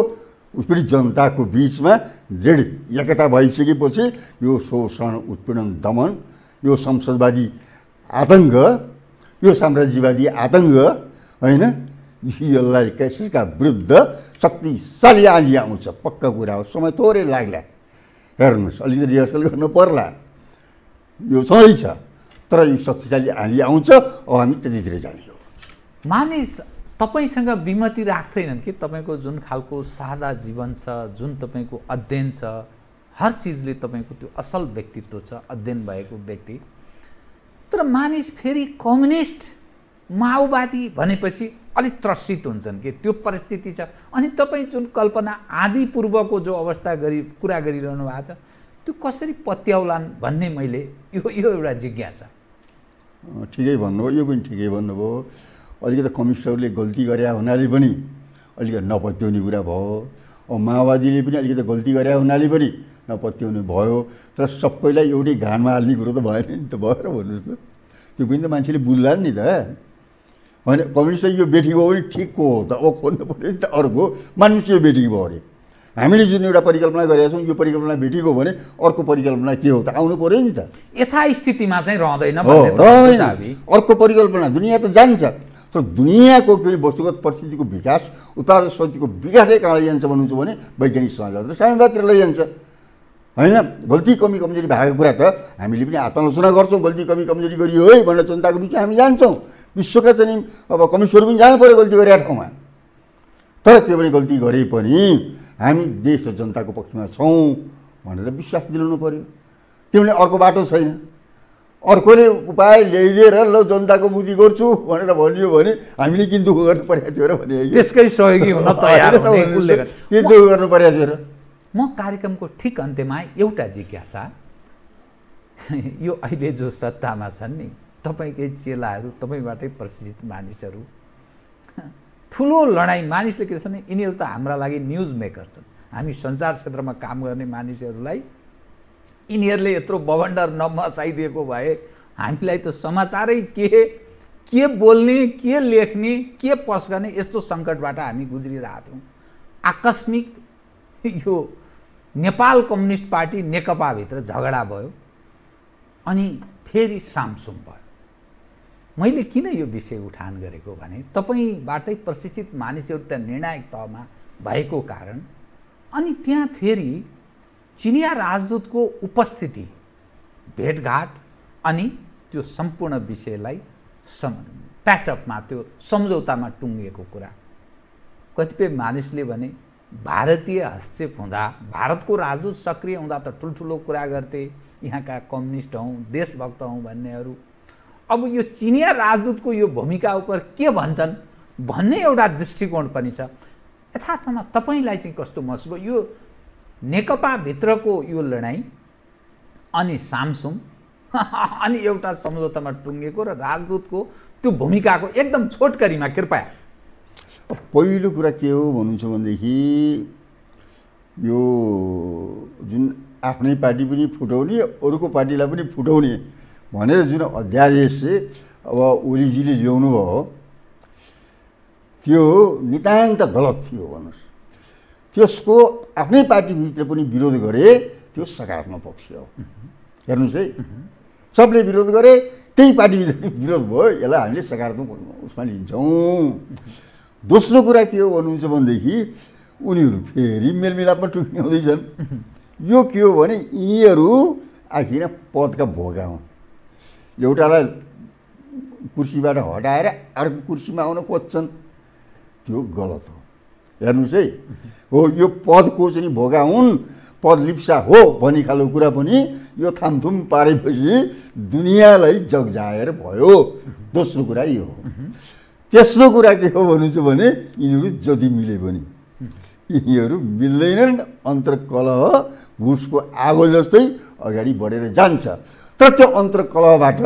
पनि जनताको बिचमा दृढ एकता भइसकेपछि यो शोषण उत्पीडन दमन यो संसदवादी आतङ्क यो साम्राज्यवादी आतङ्क होइन यसलाई कसैका विरुद्ध शक्तिशाली आँधी आउँछ। पक्का कुरा हो। समय थोरै लाग्ला। हेर्नुहोस् अलिकति रिहर्सल गर्नु पर्ला। यो सधैँ छ। तर यो शक्तिशाली आँधी आउँछ अब हामी त्यतितिर जाने हो मानिस तपाईँसँग विमति राख्दैनन् कि तपाईँको जुन खालको सादा जीवन छ जुन तपाईँको अध्ययन छ हर चिजले तपाईँको त्यो असल व्यक्तित्व छ अध्ययन भएको व्यक्ति। तर मानिस फेरि कम्युनिस्ट माओवादी भनेपछि अलिक त्रसित हुन्छन् कि त्यो परिस्थिति छ। अनि तपाईँ जुन कल्पना आदि पूर्वको जो अवस्था गरी कुरा गरिरहनु भएको छ त्यो कसरी पत्याउलान् भन्ने मैले यो यो एउटा जिज्ञासा। ठिकै भन्नुभयो यो पनि ठिकै भन्नुभयो। अलिकति कम्युनिस्टहरूले गल्ती गरे हुनाले पनि अलिकति नपत्याउने कुरा भयो। अब माओवादीले पनि अलिकति गल्ती गरे हुनाले पनि नपत्याउनु भयो। तर सबैलाई एउटै घानमा हाल्ने कुरो त भएन नि त भएर भन्नुहोस् त। त्यो पनि त मान्छेले बुझ्ला नि त। होइन कम्युनिस्ट यो बेठीको पनि ठिकको हो त। अब खोज्नु पऱ्यो नि त अर्को। मानिस यो बेठीको भयो अरे हामीले जुन एउटा परिकल्पना गरेका छौँ यो परिकल्पना भेटिएको भने अर्को परिकल्पना के हो त? आउनु पऱ्यो नि त। यथास्थितिमा चाहिँ रहँदैन रहँदैन। अर्को परिकल्पना दुनियाँ त जान्छ। तर दुनियाँको के वस्तुगत परिस्थितिको विकास उत्पादक शक्तिको विकासले कहाँ लैजान्छ भन्नुहुन्छ भने वैज्ञानिक समाजबाट साम्यवादतिर लैजान्छ। होइन? गल्ती कमी कमजोरी भएको कुरा त हामीले पनि आत्मालोचना गर्छौँ गल्ती कमी कमजोरी गरियो है भनेर जनताको बिचमा हामी जान्छौँ। विश्वका चाहिँ अब कमिस्टहरू पनि जानु पऱ्यो गल्ती गरेका ठाउँमा। तर त्यो पनि गल्ती गरे पनि हामी देश र जनताको पक्षमा छौँ भनेर विश्वास दिलाउनु पऱ्यो किनभने अर्को बाटो छैन। अर्कोले उपाय ल्याइदिएर ल जनताको मुक्ति गर्छु भनेर भनियो भने हामीले किन दुःख गर्नु परेको थियो र भने त्यसकै सहयोगी हुन के दुःख गर्नु परेको थियो र म कार्यक्रमको ठिक अन्त्यमा एउटा जिज्ञासा यो अहिले जो सत्तामा छन् नि तपाईँकै चेलाहरू तपाईँबाटै प्रशिक्षित मानिसहरू ठुलो लडाइँ मानिसले के छ भने यिनीहरू त हाम्रा लागि न्युज मेकर छन्। हामी सञ्चार क्षेत्रमा काम गर्ने मानिसहरूलाई यिनीहरूले यत्रो बभन्डर नमचाइदिएको भए हामीलाई त समाचारै के के बोल्ने के लेख्ने के पस्कने यस्तो सङ्कटबाट हामी गुज्रिरहेको थियौँ। आकस्मिक यो नेपाल कम्युनिस्ट पार्टी नेकपाभित्र झगडा भयो अनि फेरि सामसुम भयो। मैले किन यो विषय उठान गरेको भने तपाईँबाटै प्रशिक्षित मानिसहरू त्यहाँ निर्णायक तहमा भएको कारण अनि त्यहाँ फेरि चिनिया राजदूतको उपस्थिति भेटघाट अनि त्यो सम्पूर्ण विषयलाई सम प्याचअपमा त्यो सम्झौतामा टुङ्गिएको कुरा। कतिपय मानिसले भने भारतीय हस्तक्षेप हुँदा भारतको राजदूत सक्रिय हुँदा त ठुल्ठुलो कुरा गर्थे। यहाँका कम्युनिस्ट हौँ देशभक्त हौँ भन्नेहरू अब यो चिनिया राजदूतको यो भूमिका उप के भन्छन् भन्ने एउटा दृष्टिकोण पनि छ। यथार्थमा तपाईँलाई चाहिँ कस्तो महसुस भयो? यो नेकपाभित्रको यो लडाइँ अनि सामसुङ अनि एउटा सम्झौतामा टुङ्गेको र राजदूतको त्यो भूमिकाको एकदम छोटकरीमा कृपया। पहिलो कुरा के हो भन्नुहुन्छ भनेदेखि यो जुन आफ्नै पार्टी पनि फुटाउने अरूको पार्टीलाई पनि फुटाउने भनेर जुन अध्यादेश अब ओलीजीले ल्याउनु भयो त्यो नितान्त गलत थियो भन्नुहोस्। त्यसको आफ्नै पार्टीभित्र पनि विरोध गरे त्यो सकारात्मक पक्ष हो। हेर्नुहोस् है। सबले विरोध गरे त्यही पार्टीभित्र विरोध भयो यसलाई हामीले सकारात्मक उसमा लिन्छौँ। दोस्रो कुरा के हो भन्नुहुन्छ भनेदेखि उनीहरू फेरि मेलमिलापमा टुक्राउँदैछन् यो के हो भने यिनीहरू आखिर पदका भोगा हुन्। एउटालाई कुर्सीबाट हटाएर अर्को कुर्सीमा आउन खोज्छन्। त्यो गलत हो। हेर्नुहोस् है। हो यो पदको चाहिँ भोगा हुन् पद लिप्सा हो भन्ने खालको कुरा पनि यो थामथुम पारेपछि दुनियाँलाई जगजाएर भयो। दोस्रो कुरा यो हो। तेस्रो कुरा के हो भन्नुहुन्छ भने यिनीहरू जति मिले पनि। यिनीहरू मिल्दैनन् अन्तर्कलह भुसको आगो जस्तै अगाडि बढेर जान्छ। तर त्यो अन्तर्कलहबाट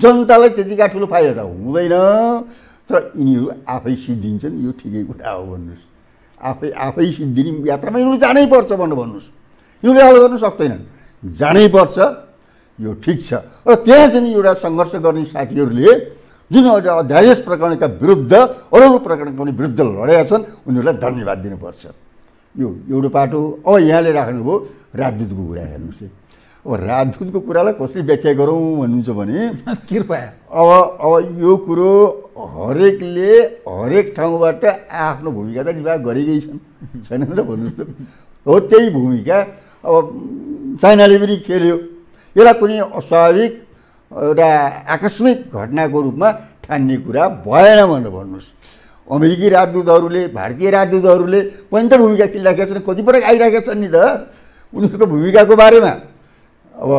जनतालाई त्यतिका ठुलो फाइदा हुँदैन। तर यिनीहरू आफै सिद्धिन्छन् यो ठिकै कुरा हो भन्नुहोस्। आफै आफै सिद्धिने यात्रामा यिनीहरू जानै पर्छ भनेर भन्नुहोस्। यिनीहरूले हल गर्नु सक्दैनन्। जानै पर्छ यो ठिक छ। र त्यहाँ चाहिँ एउटा सङ्घर्ष गर्ने साथीहरूले जुन एउटा अध्यादेश प्रकरणका विरुद्ध अरू अरू प्रकरणका पनि विरुद्ध लडेका छन् उनीहरूलाई धन्यवाद दिनुपर्छ। यो एउटा पाटो अब यहाँले राख्नुभयो राजदूतको कुरा हेर्नुहोस् है। अब राजदूतको कुरालाई कसरी व्याख्या गरौँ भन्नुहुन्छ भने कृपया। अब अब यो कुरो हरेकले हरेक ठाउँबाट आफ्नो भूमिका त निर्वाह गरेकै छन्। छैन त भन्नुहोस् त। हो त्यही भूमिका। अब चाइनाले पनि खेल्यो। यसलाई कुनै अस्वाभाविक एउटा आकस्मिक घटनाको रूपमा ठान्ने कुरा भएन भनेर भन्नुहोस्। अमेरिकी राजदूतहरूले भारतीय राजदूतहरूले पनि त भूमिका खेलिराखेका छन् कतिपटक आइरहेका छन् नि त। उनीहरूको भूमिकाको बारेमा। अब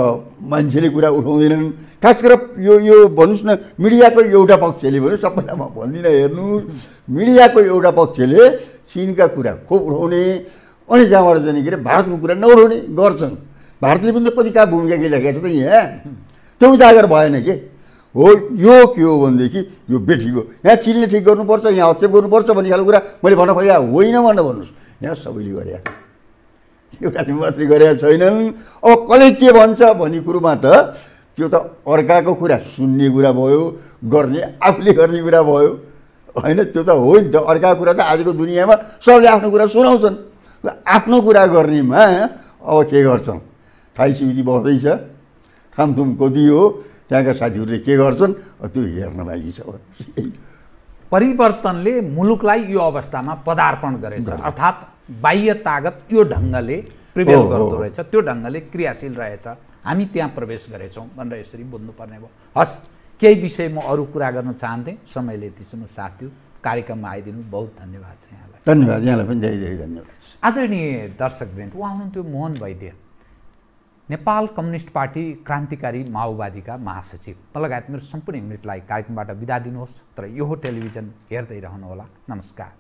मान्छेले कुरा उठाउँदैनन्। खास गरेर यो यो भन्नुहोस् न मिडियाको एउटा पक्षले भने सबैलाई म भन्दिनँ हेर्नु मिडियाको एउटा पक्षले चिनका कुरा खोप उठाउने अनि त्यहाँबाट चाहिँ के अरे भारतको कुरा नउठाउने गर्छन्। भारतले पनि त कति कहाँ भूमिका खेलिरहेको छ त यहाँ। त्यो उजागर भएन के? हो यो के हो भनेदेखि यो बेठीको। यहाँ चिनले ठिक गर्नुपर्छ यहाँ हस्तक्षेप गर्नुपर्छ भन्ने खालको कुरा मैले भन्न खोजेँ होइन भनेर भन्नुहोस्। यहाँ सबैले गरे एउटाले मात्रै गरेका छैनन्। अब कसले के भन्छ भन्ने कुरोमा त त्यो त अर्काको कुरा सुन्ने कुरा भयो गर्ने आफूले गर्ने कुरा भयो। होइन त्यो त हो नि त। अर्काको कुरा त आजको दुनियाँमा सबले आफ्नो कुरा सुनाउँछन्। आफ्नो कुरा गर्नेमा अब के गर्छौँ? थाई सिमिति बस्दैछ। थामथुम कति हो। त्यहाँका साथीहरूले के गर्छन्? त्यो हेर्न बाँकी छ। परिवर्तनले मुलुकलाई यो अवस्थामा पदार्पण गरेछ। अर्थात् बाह्य तागत यो ढङ्गले प्रिभेल गर्दो। रहेछ त्यो ढङ्गले क्रियाशील रहेछ। हामी त्यहाँ प्रवेश गरेछौँ भनेर यसरी बुझ्नुपर्ने भयो। हस् केही विषय म अरू कुरा गर्न चाहन्थेँ। समयले यतिसम्म साथ दियो कार्यक्रममा आइदिनु बहुत धन्यवाद छ यहाँलाई। धन्यवाद यहाँलाई पनि धेरै धेरै धन्यवाद। आदरणीय दर्शकवृन्द उहाँ हुनुहुन्थ्यो मोहन वैद्य। नेपाल कम्युनिस्ट पार्टी क्रान्तिकारी माओवादीका महासचिव। लगायत मेरो सम्पूर्ण युनिटलाई कार्यक्रमबाट बिदा दिनुहोस् तर यो टेलिभिजन हेर्दै रहनुहोला। नमस्कार।